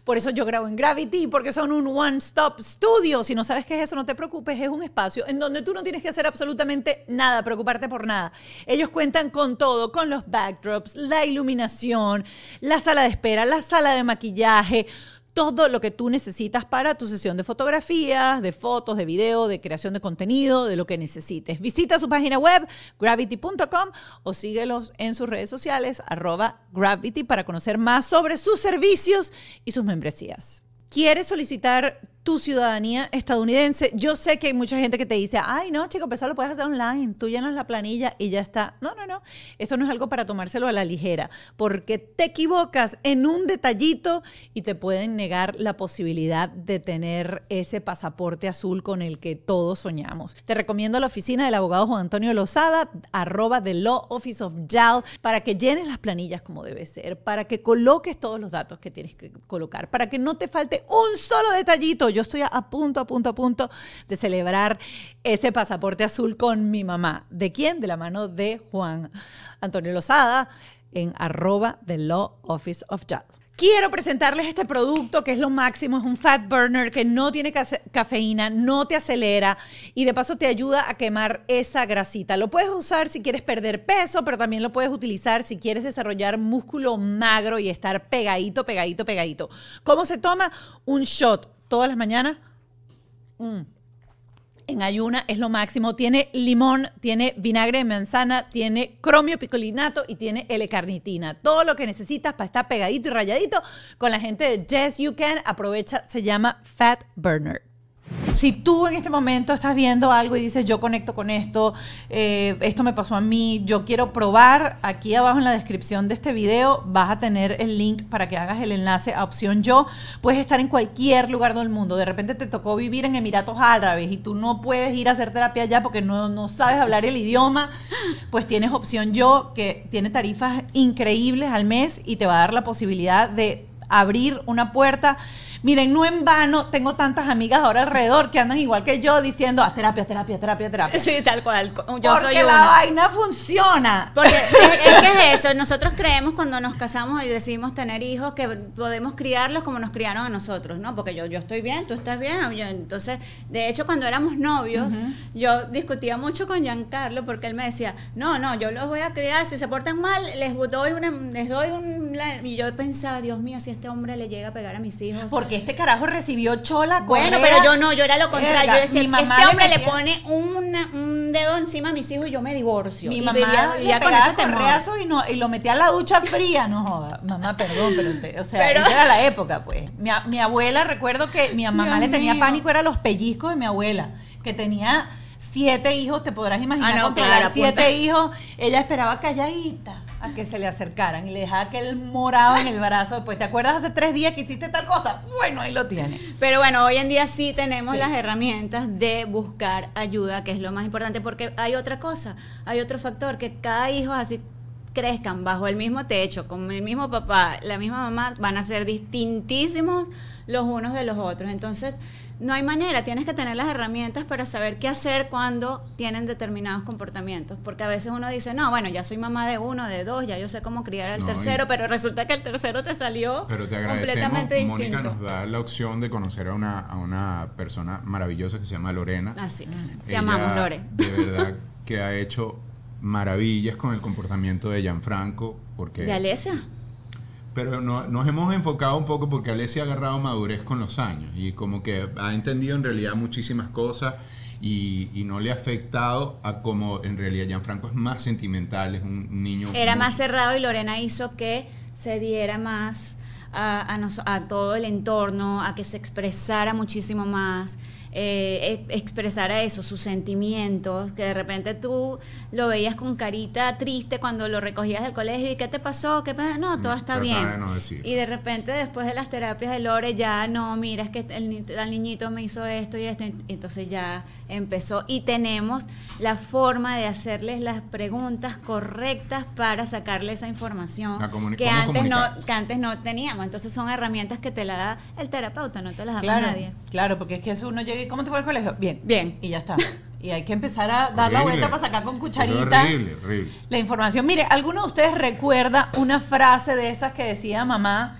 Por eso yo grabo en Gravity, porque son un one-stop studio. Si no sabes qué es eso, no te preocupes, es un espacio en donde tú no tienes que hacer absolutamente nada, preocuparte por nada. Ellos cuentan con todo, con los backdrops, la iluminación, la sala de espera, la sala de maquillaje, todo lo que tú necesitas para tu sesión de fotografías, de fotos, de video, de creación de contenido, de lo que necesites. Visita su página web, gravity.com, o síguelos en sus redes sociales, arroba gravity, para conocer más sobre sus servicios y sus membresías. ¿Quieres solicitar tu ciudadanía estadounidense? Yo sé que hay mucha gente que te dice, ay, no, chico, pues eso lo puedes hacer online, tú llenas la planilla y ya está. No, no, no, esto no es algo para tomárselo a la ligera, porque te equivocas en un detallito y te pueden negar la posibilidad de tener ese pasaporte azul con el que todos soñamos. Te recomiendo la oficina del abogado Juan Antonio Lozada, arroba the Law Office of JAL, para que llenes las planillas como debe ser, para que coloques todos los datos que tienes que colocar, para que no te falte un solo detallito. Yo estoy a punto, a punto, a punto de celebrar ese pasaporte azul con mi mamá. ¿De quién? De la mano de Juan Antonio Lozada en arroba the Law Office of JAL. Quiero presentarles este producto que es lo máximo, es un fat burner que no tiene cafeína, no te acelera y de paso te ayuda a quemar esa grasita. Lo puedes usar si quieres perder peso, pero también lo puedes utilizar si quieres desarrollar músculo magro y estar pegadito, pegadito, pegadito. ¿Cómo se toma? Un shot todas las mañanas. Mm. En ayuna es lo máximo. Tiene limón, tiene vinagre de manzana, tiene cromio picolinato y tiene L-carnitina. Todo lo que necesitas para estar pegadito y rayadito con la gente de Yes You Can. Aprovecha, se llama Fat Burner. Si tú en este momento estás viendo algo y dices, yo conecto con esto, eh, esto me pasó a mí, yo quiero probar, aquí abajo en la descripción de este video vas a tener el link para que hagas el enlace a opción yo. Puedes estar en cualquier lugar del mundo. De repente te tocó vivir en Emiratos Árabes y tú no puedes ir a hacer terapia allá porque no, no sabes hablar el idioma. Pues tienes opción yo que tiene tarifas increíbles al mes y te va a dar la posibilidad de abrir una puerta. Miren, no en vano tengo tantas amigas ahora alrededor que andan igual que yo diciendo, haz terapia, terapia, terapia, terapia. Sí, tal cual. Yo Porque soy la una. vaina funciona. Porque es, es que es eso, nosotros creemos cuando nos casamos y decidimos tener hijos que podemos criarlos como nos criaron a nosotros, ¿no? Porque yo, yo estoy bien, tú estás bien. yo- entonces, de hecho, cuando éramos novios, yo discutía mucho con Giancarlo porque él me decía, no, no, yo los voy a criar, si se portan mal, les doy una, les doy un... la-". Y yo pensaba, Dios mío, si este hombre le llega a pegar a mis hijos. Porque este carajo recibió chola. Bueno, correa. pero yo no, yo era lo contrario. Yo decía, este hombre le, metía- pone una- un dedo encima a mis hijos y yo me divorcio. Mi y mamá vivía- le con ese correazo y, no, y lo metía a la ducha fría. No joda. Mamá, perdón, pero te- o sea, Pero- esa era la época, pues. Mi, mi abuela, recuerdo que mi mamá Dios le tenía mío. pánico, era los pellizcos de mi abuela, que tenía siete hijos, te podrás imaginar, Ah, no, controlar claro, siete hijos. Ella esperaba calladita a que se le acercaran y le dejaba aquel morado en el brazo. Después, ¿te acuerdas hace tres días que hiciste tal cosa? Bueno, ahí lo tiene. Pero bueno, hoy en día sí tenemos Sí. las herramientas de buscar ayuda, que es lo más importante, porque hay otra cosa, hay otro factor, que cada hijo así crezcan bajo el mismo techo, con el mismo papá, la misma mamá, van a ser distintísimos los unos de los otros. Entonces, no hay manera, tienes que tener las herramientas para saber qué hacer cuando tienen determinados comportamientos, porque a veces uno dice, no, bueno, ya soy mamá de uno, de dos, ya yo sé cómo criar al No, tercero, pero resulta que el tercero te salió Pero te completamente Mónica distinto. nos da la opción de conocer a una, a una persona maravillosa que se llama Lorena. Así es. Te amamos, Lore. De verdad que ha hecho maravillas con el comportamiento de Gianfranco. Porque, ¿De Alesia? Pero no- nos hemos enfocado un poco porque Alessia ha agarrado madurez con los años y como que ha entendido en realidad muchísimas cosas y, y no le ha afectado a como en realidad Gianfranco es más sentimental, es un niño... Era muy- más cerrado y Lorena hizo que se diera más a, a nos- a todo el entorno, a que se expresara muchísimo más, eh, e- expresara eso, sus sentimientos, que de repente tú lo veías con carita triste cuando lo recogías del colegio y ¿qué te pasó? ¿Qué pasa? No, todo Mm, está bien. de no decir. Y de repente después de las terapias de Lore ya no, mira, es que el, el niñito me hizo esto y esto, y entonces ya empezó y tenemos la forma de hacerles las preguntas correctas para sacarle esa información que antes no que antes no teníamos. Entonces son herramientas que te la da el terapeuta, no te las da Claro, nadie. claro, porque es que eso uno llega y ¿cómo te fue al colegio? Bien. Bien. Y ya está. Y hay que empezar a dar la vuelta para sacar con cucharita Horrible, horrible. la información. Mire, ¿alguno de ustedes recuerda una frase de esas que decía mamá?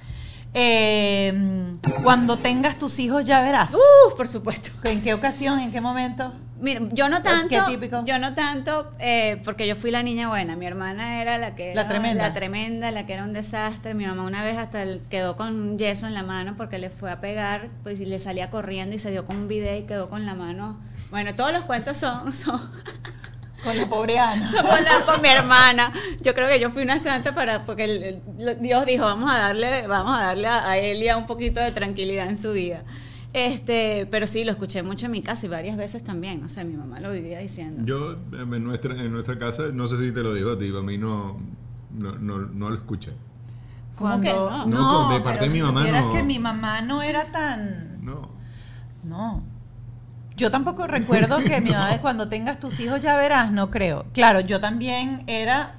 Eh, cuando tengas tus hijos ya verás. Uh, por supuesto. ¿En qué ocasión? ¿En qué momento? Mira, yo no tanto, ¿Qué típico? yo no tanto, eh, porque yo fui la niña buena. Mi hermana era la que La era tremenda. la tremenda, la que era un desastre. Mi mamá una vez hasta quedó con yeso en la mano porque le fue a pegar, pues y le salía corriendo y se dio con un video y quedó con la mano. Bueno, todos los cuentos son, son, Con la pobre Ana. la- por mi hermana. Yo creo que yo fui una santa para, porque el- el- Dios dijo, vamos a darle, vamos a darle a, a Elia un poquito de tranquilidad en su vida. Este, pero sí, lo escuché mucho en mi casa y varias veces también. O sea, mi mamá lo vivía diciendo. Yo en nuestra, en nuestra casa, no sé si te lo digo a ti, a mí no, no, no, no lo escuché. ¿Cómo que no? No, de parte pero de mi mamá no. que mi mamá no era tan... No. No. Yo tampoco recuerdo que mi mamá, cuando tengas tus hijos ya verás, no creo. Claro, yo también era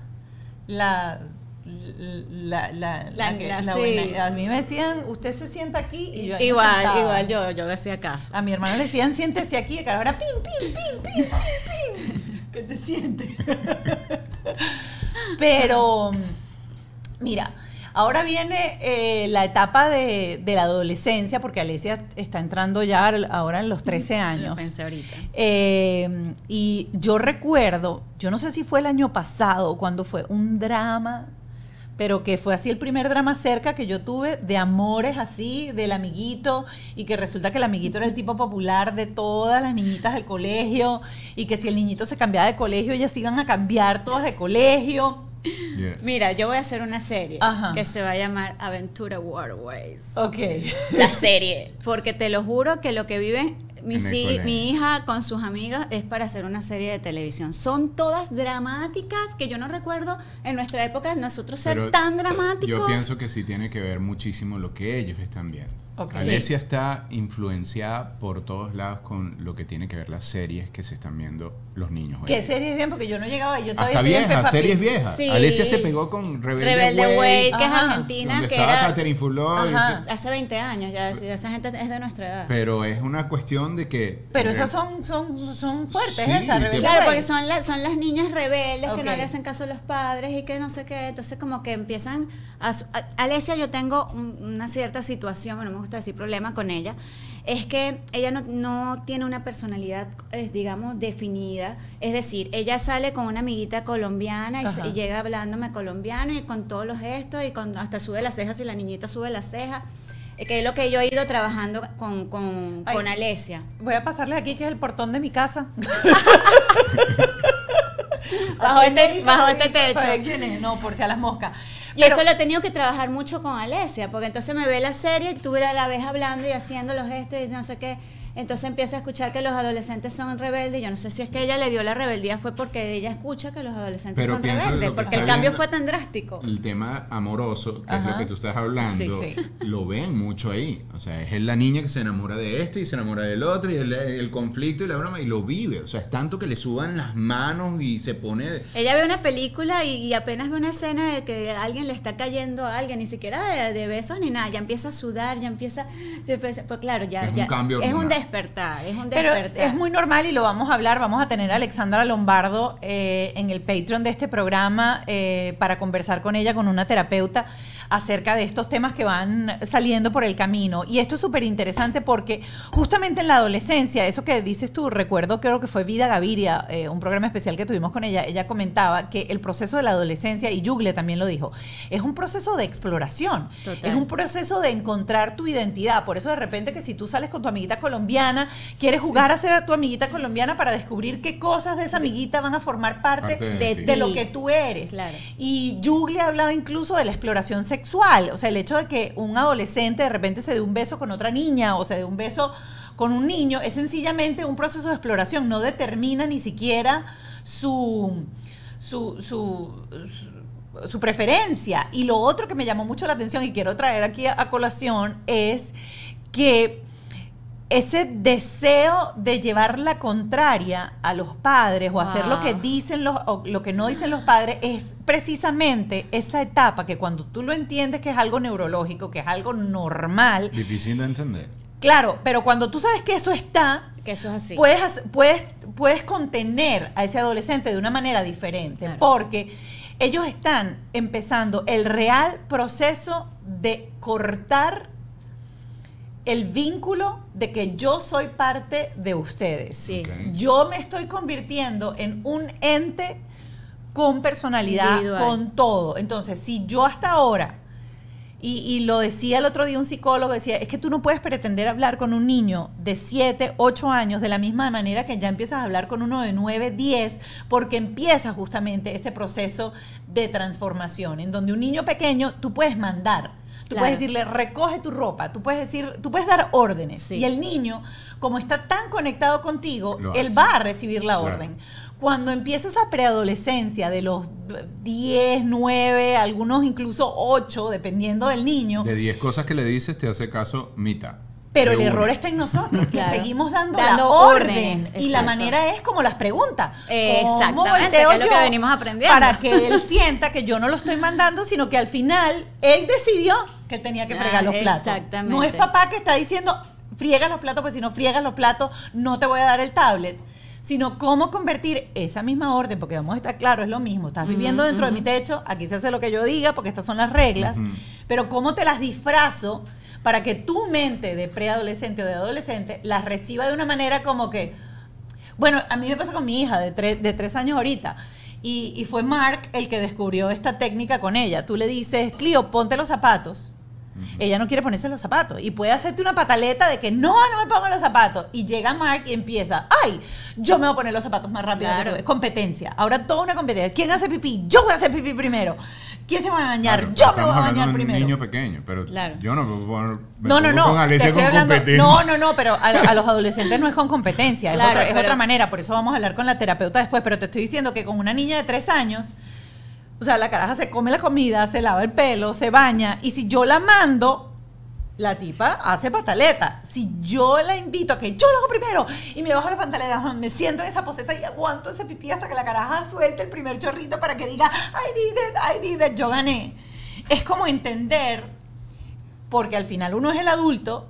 la... La, la, la La- que- la- la sí. buena. A mí me decían, usted se sienta aquí y yo ahí Igual, sentaba. igual yo, yo hacía caso. A mi hermano le decían, siéntese aquí, y ahora pim, pim, pim, pim, pim, pim. ¿Qué te sientes? Pero, mira, ahora viene eh, la etapa de, de la adolescencia, porque Alesia está entrando ya ahora en los 13 años. Lo pensé ahorita. Eh, y yo recuerdo, yo no sé si fue el año pasado, cuando fue un drama, pero que fue así el primer drama cerca que yo tuve de amores así, del amiguito, y que resulta que el amiguito era el tipo popular de todas las niñitas del colegio, y que si el niñito se cambiaba de colegio, ellas iban a cambiar todas de colegio. Yeah. Mira, yo voy a hacer una serie Ajá. que se va a llamar Aventura Waterways. Ok. La serie. Porque te lo juro que lo que viven mi, si- hija con sus amigas es para hacer una serie de televisión. Son todas dramáticas que yo no recuerdo en nuestra época nosotros ser Pero tan dramáticos. Yo pienso que sí tiene que ver muchísimo lo que ellos están viendo. Ok. Alesia está influenciada por todos lados con lo que tiene que ver las series que se están viendo los niños. ¿Qué series bien? Porque yo no llegaba, yo todavía Hasta Peppa series viejas. Sí. Alesia se pegó con Rebelde, Rebelde Way, Way, que es Ajá. argentina, donde que estaba era Catherine te- hace 20 años, ya esa gente es de nuestra edad. Pero es una cuestión de que... Pero eh, esas son, son, son fuertes, Sí, esas. Rebelde Claro, Way. porque son, las son las niñas rebeldes que no le hacen caso a los padres y que no sé qué. Entonces, como que empiezan a. a- Alesia, yo tengo un- una cierta situación, bueno, no me gusta decir problema con ella. Es que ella no, no tiene una personalidad, eh, digamos, definida. Es decir, ella sale con una amiguita colombiana y, y llega hablándome colombiano y con todos los gestos y con, hasta sube las cejas y la niñita sube las cejas. Eh, Que es lo que yo he ido trabajando con, con, Ay. con Alesia. Voy a pasarles aquí, que es el portón de mi casa. Bajo este, bajo este techo. ¿Quién es? No, por si a las moscas. Y Pero- eso lo he tenido que trabajar mucho con Alesia, porque entonces me ve la serie y tú la, la ves hablando y haciendo los gestos y no sé qué. Entonces empieza a escuchar que los adolescentes son rebeldes. Yo no sé si es que ella le dio la rebeldía, fue porque ella escucha que los adolescentes Pero son rebeldes, porque el cambio fue tan drástico. El tema amoroso, que es lo que tú estás hablando, Sí, sí. lo ven mucho ahí. O sea, es la niña que se enamora de este y se enamora del otro y el, el conflicto y la broma y lo vive. O sea, es tanto que le suban las manos y se pone... Ella ve una película y, y apenas ve una escena de que alguien le está cayendo a alguien, ni siquiera de, de besos ni nada, ya empieza a sudar, ya empieza, ya empieza- pues claro, ya, Es un cambio es un. Despertar, es un Pero despertar. es muy normal y lo vamos a hablar. Vamos a tener a Alexandra Lombardo eh, en el Patreon de este programa eh, para conversar con ella, con una terapeuta, acerca de estos temas que van saliendo por el camino. Y esto es súper interesante porque justamente en la adolescencia, eso que dices tú, recuerdo creo que fue Vida Gaviria, eh, un programa especial que tuvimos con ella, ella comentaba que el proceso de la adolescencia, y Yugle también lo dijo, es un proceso de exploración, Total. es un proceso de encontrar tu identidad. Por eso de repente que si tú sales con tu amiguita colombiana, quieres jugar a ser a tu amiguita colombiana para descubrir qué cosas de esa amiguita van a formar parte, Parte de de, ti. de lo que tú eres. Claro. Y Julie hablaba incluso de la exploración sexual, o sea, el hecho de que un adolescente de repente se dé un beso con otra niña o se dé un beso con un niño es sencillamente un proceso de exploración, no determina ni siquiera su su, su, su- su preferencia. Y lo otro que me llamó mucho la atención y quiero traer aquí a, a colación es que ese deseo de llevar la contraria a los padres o hacer lo que Ah. dicen los o lo que no dicen los padres es precisamente esa etapa que cuando tú lo entiendes que es algo neurológico, que es algo normal, Difícil de entender. claro, pero cuando tú sabes que eso está, que eso es así. puedes, puedes, puedes contener a ese adolescente de una manera diferente, Claro. porque ellos están empezando el real proceso de cortar el vínculo de que yo soy parte de ustedes. Sí. Yo me estoy convirtiendo en un ente con personalidad, Individual. con todo. Entonces, si yo hasta ahora, y, y lo decía el otro día un psicólogo, decía, es que tú no puedes pretender hablar con un niño de 7, 8 años de la misma manera que ya empiezas a hablar con uno de 9, 10, porque empieza justamente ese proceso de transformación, en donde un niño pequeño tú puedes mandar. Tú Claro. puedes decirle, recoge tu ropa, tú puedes decir, tú puedes dar órdenes. Sí. Y el niño, como está tan conectado contigo, Lo él hace. va a recibir la Claro. orden. Cuando empiezas a preadolescencia de los 10, 9, algunos incluso 8, dependiendo del niño, De 10 cosas que le dices, te hace caso mitad. Pero De el una. error está en nosotros, que Claro. seguimos dando, Dando la orden. órdenes, Y la manera es como las preguntas. Exactamente, ¿Cómo volteo que es lo que venimos aprendiendo? Para que él sienta que yo no lo estoy mandando, sino que al final él decidió que tenía que Ah, fregar los platos. exactamente. No es papá que está diciendo, friega los platos, pues si no friegas los platos, no te voy a dar el tablet. Sino cómo convertir esa misma orden, porque vamos a estar claro, es lo mismo. Estás viviendo dentro de mi techo, aquí se hace lo que yo diga, porque estas son las reglas. Pero cómo te las disfrazo para que tu mente de preadolescente o de adolescente las reciba de una manera como que, bueno, a mí me pasa con mi hija de, tre- de tres años ahorita. Y, y fue Mark el que descubrió esta técnica con ella. Tú le dices, Clio, ponte los zapatos. Ella no quiere ponerse los zapatos. Y puede hacerte una pataleta de que no, no me pongo los zapatos. Y llega Mark y empieza, ay, yo me voy a poner los zapatos más rápido Claro. que competencia. Ahora toda una competencia. ¿Quién hace pipí? Yo voy a hacer pipí primero. ¿Quién se va a bañar? Claro, yo me voy a bañar de un primero. niño pequeño, pero Claro. yo no me puedo No, no, no. con te Alicia estoy con hablando- no, no, no, pero a, a los adolescentes no es con competencia, es, Claro, otra, es pero- otra manera. Por eso vamos a hablar con la terapeuta después. Pero te estoy diciendo que con una niña de tres años, o sea, la caraja se come la comida, se lava el pelo, se baña. Y si yo la mando, La tipa hace pataleta. Si yo la invito a que yo lo hago primero y me bajo la pantaleta, me siento en esa poseta y aguanto ese pipí hasta que la caraja suelte el primer chorrito para que diga, I did it, I did it, yo gané. Es como entender, porque al final uno es el adulto,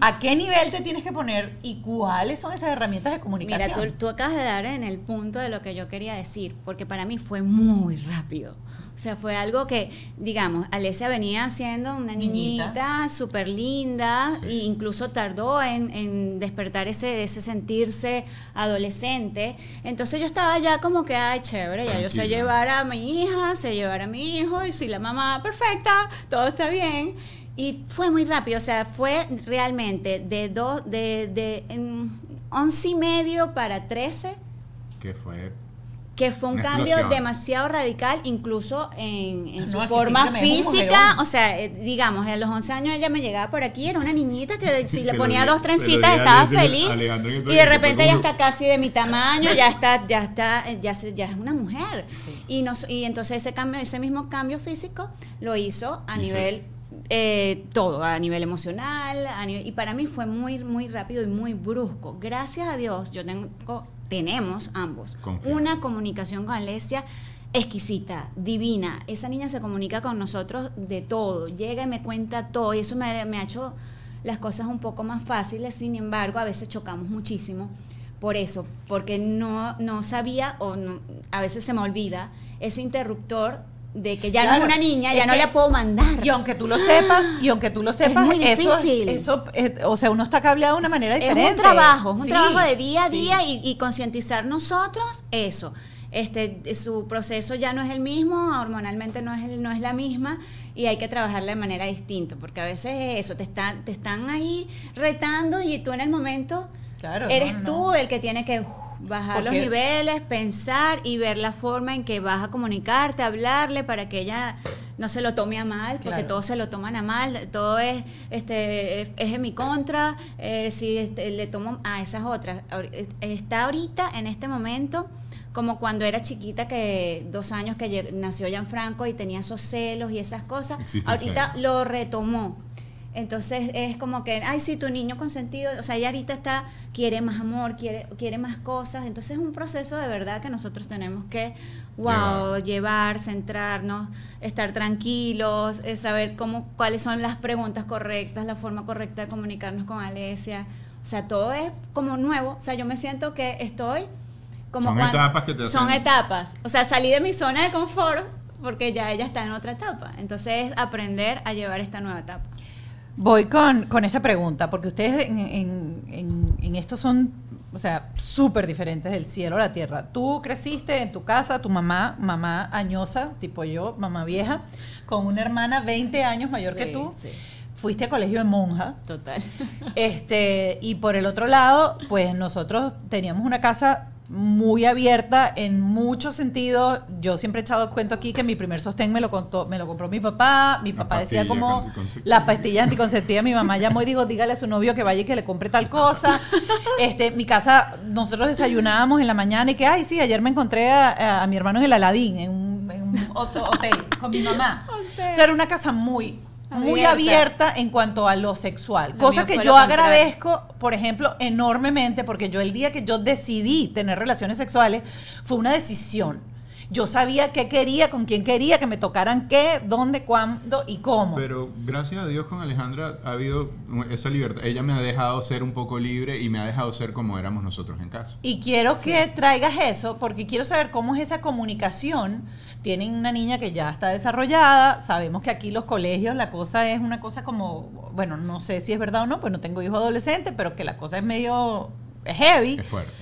a qué nivel te tienes que poner y cuáles son esas herramientas de comunicación. Mira, tú, tú acabas de dar en el punto de lo que yo quería decir, porque para mí fue muy rápido. O sea, fue algo que, digamos, Alesia venía siendo una niñita súper linda e incluso tardó en, en, despertar ese, ese sentirse adolescente. Entonces yo estaba ya como que, ay, chévere, ya yo sé llevar a mi hija, sé llevar a mi hijo y soy la mamá perfecta, todo está bien. Y fue muy rápido, o sea, fue realmente de, dos de, de en 11 y medio para 13. Que fue que fue un cambio demasiado radical, incluso en, en su forma física. O sea, eh, digamos, a los 11 años ella me llegaba por aquí, era una niñita que si le ponía dos trencitas estaba feliz. Y de repente ya está casi de mi tamaño, ya está, ya está, ya, ya es una mujer. Y, nos, y entonces ese cambio, ese mismo cambio físico lo hizo a nivel eh, todo, a nivel emocional, y para mí fue muy, muy rápido y muy brusco. Gracias a Dios, yo tengo tenemos ambos una comunicación con Alesia exquisita, divina. Esa niña se comunica con nosotros de todo, llega y me cuenta todo y eso me, ha hecho las cosas un poco más fáciles, sin embargo, a veces chocamos muchísimo por eso, porque no, no sabía o a veces se me olvida ese interruptor de que ya no es una niña, ya no le puedo mandar. Y aunque tú lo sepas, y aunque tú lo sepas, eso, eso o sea, uno está cableado de una manera diferente. Es un trabajo, es un trabajo de día a día y, concientizar nosotros eso. Este, su proceso ya no es el mismo, hormonalmente no es, no es la misma y hay que trabajarla de manera distinta, porque a veces eso, te están, te están ahí retando y tú en el momento claro, eres tú el que tiene que bajar los niveles, pensar y ver la forma en que vas a comunicarte, hablarle para que ella no se lo tome a mal, porque todos se lo toman a mal, todo es este es en mi contra, eh, si este, le tomo a esas otras. Está ahorita en este momento como cuando era chiquita que dos años que nació Gianfranco y tenía esos celos y esas cosas, ahorita lo retomó entonces es como que, ay, sí, tu niño consentido, o sea, ella ahorita está, quiere más amor, quiere, quiere más cosas. Entonces es un proceso de verdad que nosotros tenemos que, wow, llevar, centrarnos, estar tranquilos, saber cómo, cuáles son las preguntas correctas, la forma correcta de comunicarnos con Alesia. O sea, todo es como nuevo. O sea, yo me siento que estoy como... Son etapas que te Son etapas. O sea, salí de mi zona de confort porque ya ella está en otra etapa. Entonces es aprender a llevar esta nueva etapa. Voy con, con esta pregunta, porque ustedes en, en, en, esto son, o sea, súper diferentes del cielo a la tierra. Tú creciste en tu casa, tu mamá, mamá añosa, tipo yo, mamá vieja, con una hermana 20 años mayor que tú. Fuiste a colegio de monja. Total. Este, y por el otro lado, pues nosotros teníamos una casa muy abierta en muchos sentidos. Yo siempre he echado el cuento aquí que mi primer sostén me lo contó, me lo compró mi papá. Mi papá decía como las pastillas anticonceptivas. Mi mamá llamó y dijo, dígale a su novio que vaya y que le compre tal cosa. Este, mi casa, nosotros desayunábamos en la mañana y que, ay, sí, ayer me encontré a, mi hermano en el Aladín, en un, en un hotel, con mi mamá. O sea, era una casa muy muy abierta en cuanto a lo sexual. cosa que yo agradezco, por ejemplo, enormemente, porque yo el día que yo decidí tener relaciones sexuales fue una decisión. Yo sabía qué quería, con quién quería, que me tocaran qué, dónde, cuándo y cómo. Pero gracias a Dios con Alejandra ha habido esa libertad. Ella me ha dejado ser un poco libre y me ha dejado ser como éramos nosotros en casa. Y quiero que traigas eso porque quiero saber cómo es esa comunicación. Tienen una niña que ya está desarrollada. Sabemos que aquí los colegios la cosa es una cosa como, bueno, no sé si es verdad o no, pues no tengo hijo adolescente, pero que la cosa es medio heavy. Es fuerte.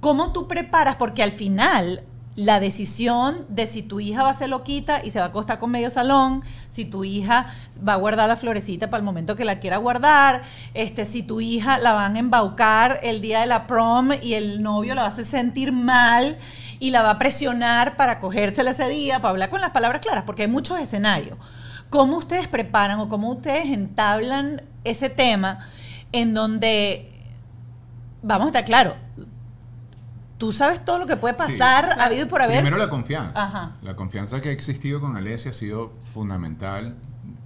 ¿Cómo tú preparas? Porque al final la decisión de si tu hija va a ser loquita y se va a acostar con medio salón, si tu hija va a guardar la florecita para el momento que la quiera guardar, este, si tu hija la van a embaucar el día de la prom y el novio la va a hacer sentir mal y la va a presionar para cogérsela ese día, para hablar con las palabras claras, porque hay muchos escenarios. ¿Cómo ustedes preparan o cómo ustedes entablan ese tema en donde, vamos a estar claro, tú sabes todo lo que puede pasar, ha habido y por haber. Primero la confianza. La confianza que ha existido con Alesia ha sido fundamental.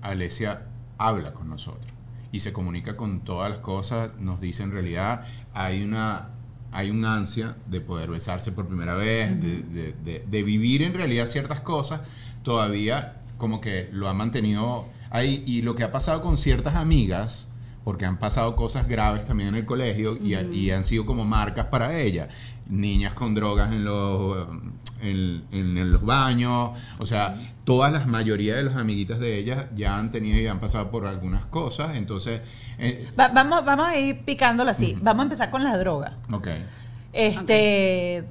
Alesia habla con nosotros. y se comunica con todas las cosas, nos dice en realidad hay una hay un ansia de poder besarse por primera vez, de, de- de- de vivir en realidad ciertas cosas, todavía como que lo ha mantenido ahí. Y lo que ha pasado con ciertas amigas, porque han pasado cosas graves también en el colegio y, y han sido como marcas para ella. Niñas con drogas en los, en, en- en los baños, o sea, todas las mayoría de las amiguitas de ellas ya han tenido y han pasado por algunas cosas, entonces, eh, Va- vamos, vamos a ir picándolo así. Vamos a empezar con la droga. ok. Este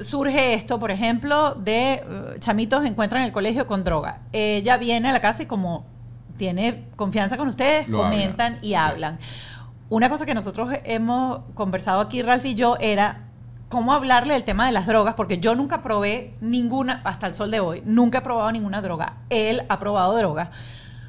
surge esto, por ejemplo, de eh, chamitos encuentran en el colegio con droga. Ella viene a la casa y como tiene confianza con ustedes, Lo comentan habla. y Sí. hablan. Una cosa que nosotros hemos conversado aquí, Ralph y yo, era cómo hablarle del tema de las drogas, porque yo nunca probé ninguna, hasta el sol de hoy, nunca he probado ninguna droga. Él ha probado drogas.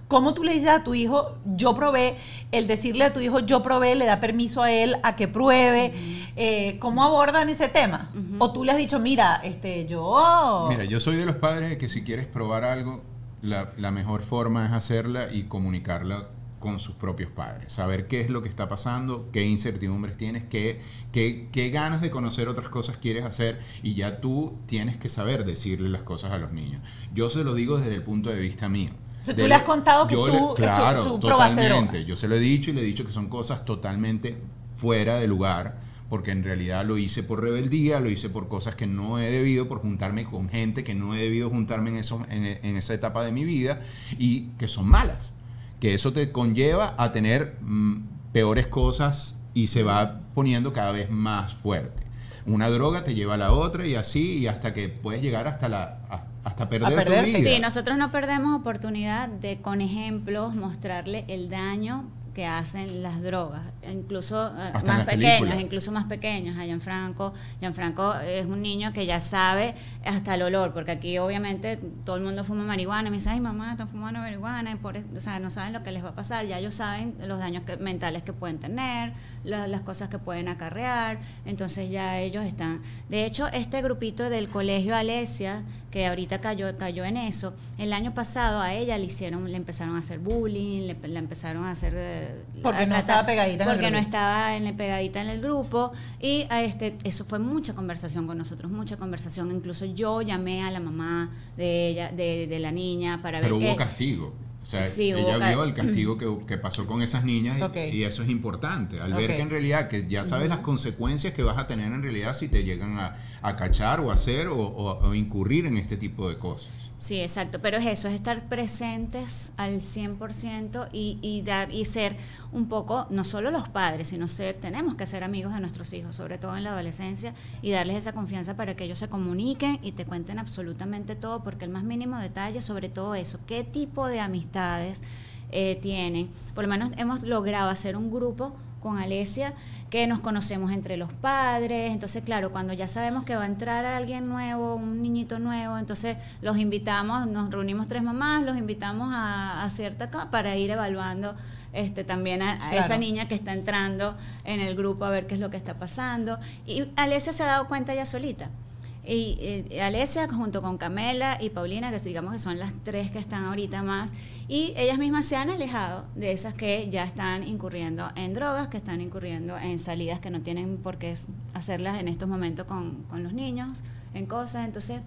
¿Cómo tú le dices a tu hijo, yo probé, el decirle a tu hijo, yo probé, le da permiso a él a que pruebe? Eh, ¿Cómo abordan ese tema? O tú le has dicho, mira, este, yo... Mira, yo soy de los padres de que si quieres probar algo, la, la mejor forma es hacerla y comunicarla con sus propios padres. Saber qué es lo que está pasando, qué incertidumbres tienes, qué, qué, qué ganas de conocer otras cosas quieres hacer y ya tú tienes que saber decirle las cosas a los niños. Yo se lo digo desde el punto de vista mío. O sea, tú le lo- has contado que yo tú- le- claro, tú totalmente. Yo se lo he dicho y le he dicho que son cosas totalmente fuera de lugar, porque en realidad lo hice por rebeldía, lo hice por cosas que no he debido, por juntarme con gente que no he debido juntarme en, eso, en, en esa etapa de mi vida y que son malas. Que eso te conlleva a tener mm, peores cosas y se va poniendo cada vez más fuerte. Una droga te lleva a la otra y así, y hasta que puedes llegar hasta la hasta perder perder, tu vida. Sí, nosotros no perdemos oportunidad de con ejemplos mostrarle el daño que hacen las drogas, incluso eh, Hasta más pequeños, películas. incluso más pequeños. A Gianfranco, Gianfranco es un niño que ya sabe hasta el olor, porque aquí obviamente todo el mundo fuma marihuana, y me dice, ay mamá, están fumando marihuana, y por o sea, no saben lo que les va a pasar, ya ellos saben los daños que- mentales que pueden tener, la- las cosas que pueden acarrear, entonces ya ellos están. De hecho, este grupito del colegio Alesia, que ahorita cayó, cayó en eso, el año pasado a ella le hicieron, le empezaron a hacer bullying, le, la empezaron a hacer... Porque no estaba pegadita en el Porque no grupo. estaba en el, pegadita en el grupo y a este, eso fue mucha conversación con nosotros, mucha conversación. Incluso yo llamé a la mamá de ella, de, de la niña para Pero ver hubo qué- castigo. O sea, Sí, hubo ella vio el castigo que, que pasó con esas niñas y, eso es importante. Al ver que en realidad, que ya sabes las consecuencias que vas a tener en realidad si te llegan a, a cachar o hacer o, o- o incurrir en este tipo de cosas. Sí, exacto, pero es eso, es estar presentes al 100% y, y dar y ser un poco, no solo los padres, sino ser, tenemos que ser amigos de nuestros hijos, sobre todo en la adolescencia, y darles esa confianza para que ellos se comuniquen y te cuenten absolutamente todo, porque el más mínimo detalle, sobre todo eso, qué tipo de amistades eh, tienen. Por lo menos hemos logrado hacer un grupo con Alesia que nos conocemos entre los padres, entonces claro, cuando ya sabemos que va a entrar alguien nuevo, un niñito nuevo, entonces los invitamos, nos reunimos tres mamás, los invitamos a, a cierta para ir evaluando este también a, a Claro. esa niña que está entrando en el grupo a ver qué es lo que está pasando y Alesia se ha dado cuenta ya solita. Y eh, Alesia junto con Camela y Paulina, que digamos que son las tres que están ahorita más, y ellas mismas se han alejado de esas que ya están incurriendo en drogas, que están incurriendo en salidas que no tienen por qué hacerlas en estos momentos con, con los niños, en cosas. Entonces,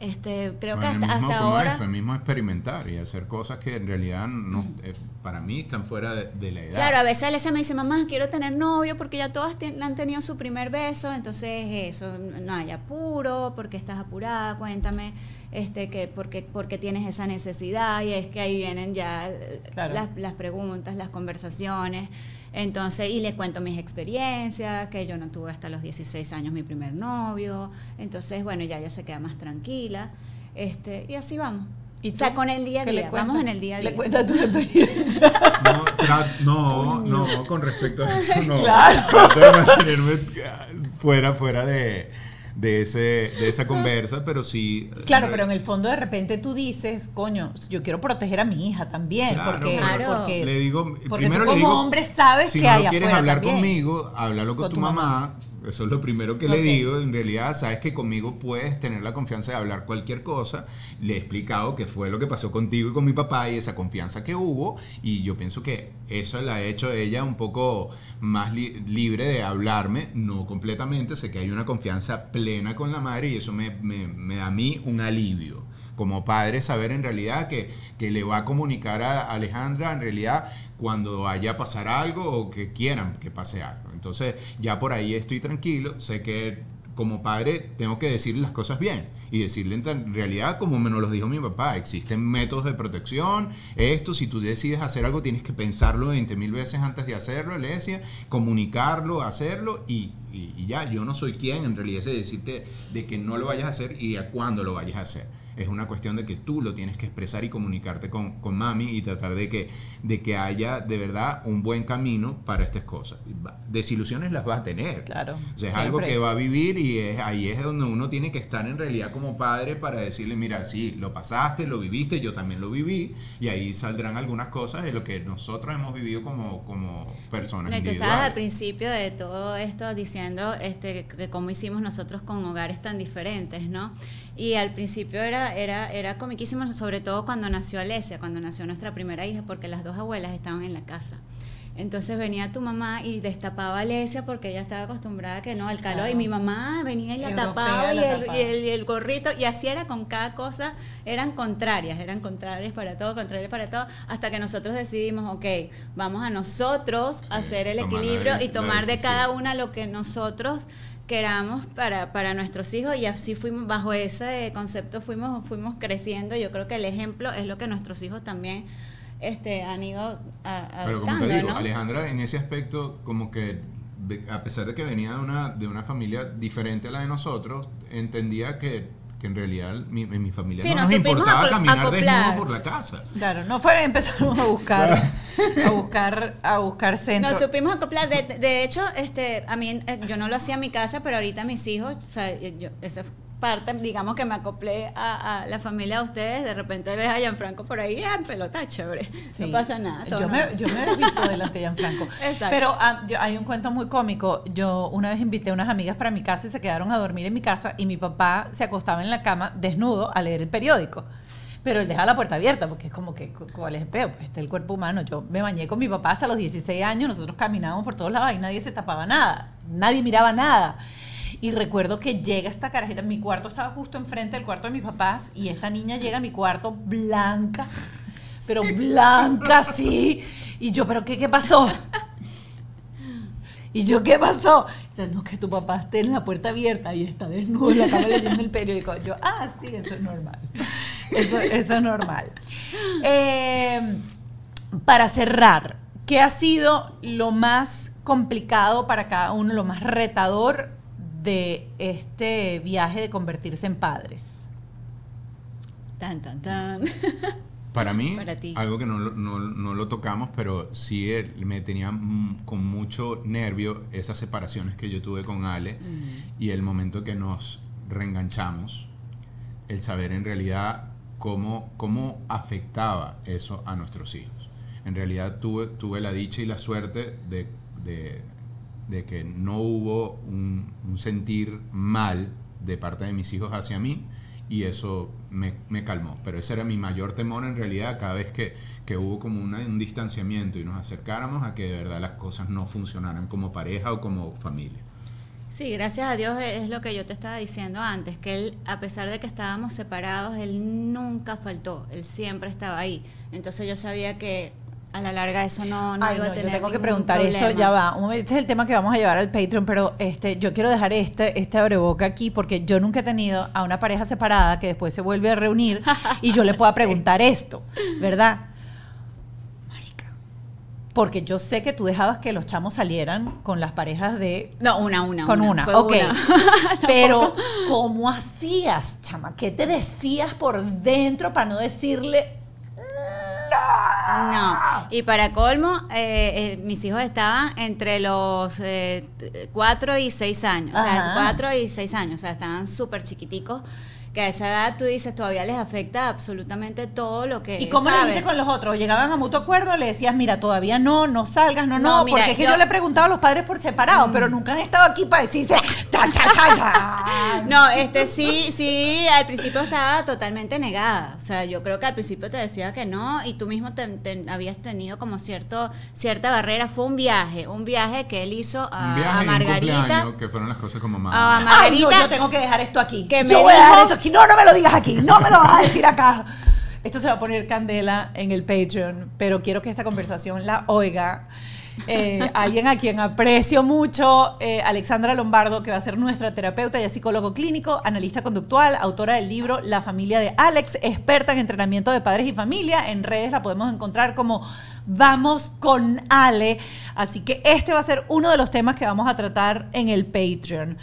este, creo que hasta, mismo hasta como ahora... eso, el mismo experimentar y hacer cosas que en realidad no, eh, para mí están fuera de, de la edad. Claro, a veces Alesia me dice, mamá, quiero tener novio porque ya todas tien- han tenido su primer beso, entonces eso, no hay apuro, porque estás apurada, cuéntame, este, que porque, porque tienes esa necesidad y es que ahí vienen ya eh, Claro. las, las preguntas, las conversaciones, entonces, y le cuento mis experiencias, que yo no tuve hasta los 16 años mi primer novio, entonces, bueno, ya ella se queda más tranquila, este, y así vamos. ¿Y o sea, con el día a ¿Qué le día, cuentas? vamos en el día a día. Le cuentas tu experiencia. No, no, no, con respecto a eso no. Claro. Trato de mantenerme fuera, fuera de, de, ese, de esa conversa, pero sí. Claro, pero en el fondo de repente tú dices, coño, yo quiero proteger a mi hija también, Claro, porque, Claro. porque, le digo, porque primero tú le como digo, hombre sabes si que no hay quieres afuera hablar también. conmigo, háblalo con, Con tu tu mamá, Eso es lo primero que le digo. En realidad, sabes que conmigo puedes tener la confianza de hablar cualquier cosa. Le he explicado qué fue lo que pasó contigo y con mi papá y esa confianza que hubo. Y yo pienso que eso la ha hecho ella un poco más libre de hablarme, no completamente. Sé que hay una confianza plena con la madre y eso me, me da a mí un alivio como padre saber en realidad que, que le va a comunicar a Alejandra en realidad cuando vaya a pasar algo o que quieran que pase algo. Entonces ya por ahí estoy tranquilo, sé que como padre tengo que decirle las cosas bien y decirle en realidad como me lo dijo mi papá, existen métodos de protección, esto, si tú decides hacer algo tienes que pensarlo 20 mil veces antes de hacerlo, le decía, comunicarlo, hacerlo y, y, ya, yo no soy quien en realidad es decirte de que no lo vayas a hacer y a cuándo lo vayas a hacer es una cuestión de que tú lo tienes que expresar y comunicarte con, con mami y tratar de que, de que haya de verdad un buen camino para estas cosas. Desilusiones las vas a tener. Claro. O sea, es algo que va a vivir y es, ahí es donde uno tiene que estar en realidad como padre para decirle, mira, sí, lo pasaste, lo viviste, yo también lo viví y ahí saldrán algunas cosas de lo que nosotros hemos vivido como, como personas. tú estabas al principio de todo esto diciendo este, que cómo hicimos nosotros con hogares tan diferentes, ¿no? Y al principio era, era, era comiquísimo, sobre todo cuando nació Alesia, cuando nació nuestra primera hija, porque las dos abuelas estaban en la casa. Entonces venía tu mamá y destapaba a Alesia porque ella estaba acostumbrada que no al calor y mi mamá venía y la tapaba y, el, Y, el, gorrito y así era con cada cosa, eran contrarias, eran contrarias para todo, contrarias para todo, hasta que nosotros decidimos, ok, vamos a nosotros hacer el equilibrio y tomar de cada una lo que nosotros queramos para, para nuestros hijos y así fuimos, bajo ese concepto fuimos, fuimos creciendo. Yo creo que el ejemplo es lo que nuestros hijos también este, han ido a, Pero como te digo, Alejandra en ese aspecto como que a pesar de que venía de una, de una familia diferente a la de nosotros, entendía que que en realidad mi, en mi familia no nos, importaba caminar desnudo por la casa. Claro, no fue empezamos a buscar a buscar a buscar centros. Nos supimos acoplar. De, de hecho, este, a mí eh, yo no lo hacía en mi casa, pero ahorita mis hijos, o sea, yo, ese parte, digamos que me acoplé a, la familia de ustedes, de repente ves a Gianfranco por ahí ah, en pelota, chévere, no pasa nada. Yo, Me, yo me he visto delante de Gianfranco. Exacto. Pero ah, hay un cuento muy cómico, yo una vez invité a unas amigas para mi casa y se quedaron a dormir en mi casa y mi papá se acostaba en la cama desnudo a leer el periódico. Pero él deja la puerta abierta porque es como que, ¿cuál es el peo? Pues está el cuerpo humano. Yo me bañé con mi papá hasta los 16 años, nosotros caminábamos por todos lados y nadie se tapaba nada, nadie miraba nada. Y recuerdo que llega esta carajita, mi cuarto estaba justo enfrente del cuarto de mis papás y esta niña llega a mi cuarto blanca, pero blanca sí. Y yo, ¿pero qué, qué pasó? Y yo, ¿qué pasó? Dice, no, que tu papá esté en la puerta abierta y está desnudo y acaba leyendo el periódico. Yo, ah, sí, eso es normal. Eso, es normal. Eh, para cerrar, ¿qué ha sido lo más complicado para cada uno, lo más retador de este viaje de convertirse en padres? Tan, tan, tan. Para mí, algo que no, lo tocamos, pero sí me tenía con mucho nervio esas separaciones que yo tuve con Ale mm. y el momento que nos reenganchamos, el saber en realidad cómo, cómo afectaba eso a nuestros hijos. En realidad tuve, tuve la dicha y la suerte de de que no hubo un, sentir mal de parte de mis hijos hacia mí y eso me, calmó. Pero ese era mi mayor temor en realidad cada vez que, hubo como un distanciamiento y nos acercáramos a que de verdad las cosas no funcionaran como pareja o como familia. Sí, gracias a Dios es lo que yo te estaba diciendo antes, que él, a pesar de que estábamos separados, él nunca faltó, él siempre estaba ahí. Entonces yo sabía que a la larga eso no, no iba a tener Yo tengo que preguntar esto, ya va. Este es el tema que vamos a llevar al Patreon, pero este, yo quiero dejar este, este abreboca aquí porque yo nunca he tenido a una pareja separada que después se vuelve a reunir y yo le pueda preguntar esto, ¿verdad? Marica. Porque yo sé que tú dejabas que los chamos salieran con las parejas de... No, una, una. Con una, ok. Pero, ¿cómo hacías, chama? ¿Qué te decías por dentro para no decirle No, y para colmo, eh, eh, mis hijos estaban entre los 4 y 6 años, o sea, Ajá. 4 y 6 años, o sea, estaban súper chiquiticos, que a esa edad tú dices, todavía les afecta absolutamente todo lo que ¿Y cómo le dijiste con los otros? ¿Llegaban a mutuo acuerdo? Le decías, mira, todavía no, no salgas, no, no. No, mira, porque es que yo, yo- le he preguntado a los padres por separado, pero nunca han estado aquí para decirse, ta, ta, ta, ta. No, este sí, sí, al principio estaba totalmente negada. O sea, yo creo que al principio te decía que no y tú mismo te, te- habías tenido como cierto, cierta barrera. Fue un viaje, un viaje que él hizo a, Un viaje a y un Margarita. que fueron las cosas como más. a Ay, Margarita. no, yo tengo que dejar esto aquí. que yo me voy a dejar esto aquí. No, no me lo digas aquí. No me lo vas a decir acá. Esto se va a poner candela en el Patreon, pero quiero que esta conversación la oiga. eh, alguien a quien aprecio mucho, eh, Alexandra Lombardo, que va a ser nuestra terapeuta, es psicólogo clínico, analista conductual, autora del libro La familia de Alex, experta en entrenamiento de padres y familia. En redes la podemos encontrar como Vamos con Ale. Así que este va a ser uno de los temas que vamos a tratar en el Patreon.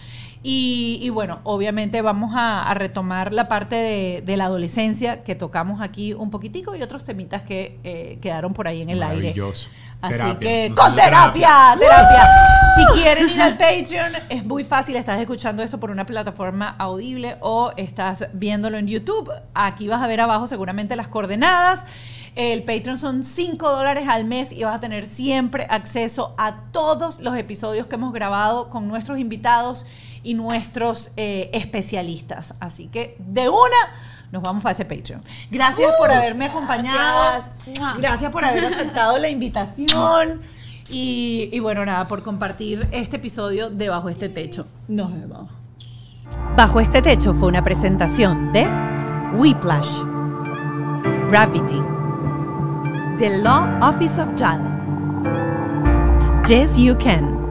Y, y bueno, obviamente vamos a, a retomar la parte de, de la adolescencia que tocamos aquí un poquitico y otros temitas que eh, quedaron por ahí en el aire. Maravilloso. Así Terapia. que Nos con terapia, terapia. Si quieren ir al Patreon, es muy fácil. Estás escuchando esto por una plataforma audible o estás viéndolo en YouTube. Aquí vas a ver abajo seguramente las coordenadas. El Patreon son 5 dólares al mes y vas a tener siempre acceso a todos los episodios que hemos grabado con nuestros invitados y nuestros eh, especialistas. Así que de una nos vamos para ese Patreon. Gracias por haberme acompañado. Gracias. Gracias por haber aceptado la invitación. Y, y bueno, nada, por compartir este episodio de Bajo este Techo. Nos vemos. Bajo este Techo fue una presentación de Whiplash, Gravity, The Law Office of JAL, Yes You Can,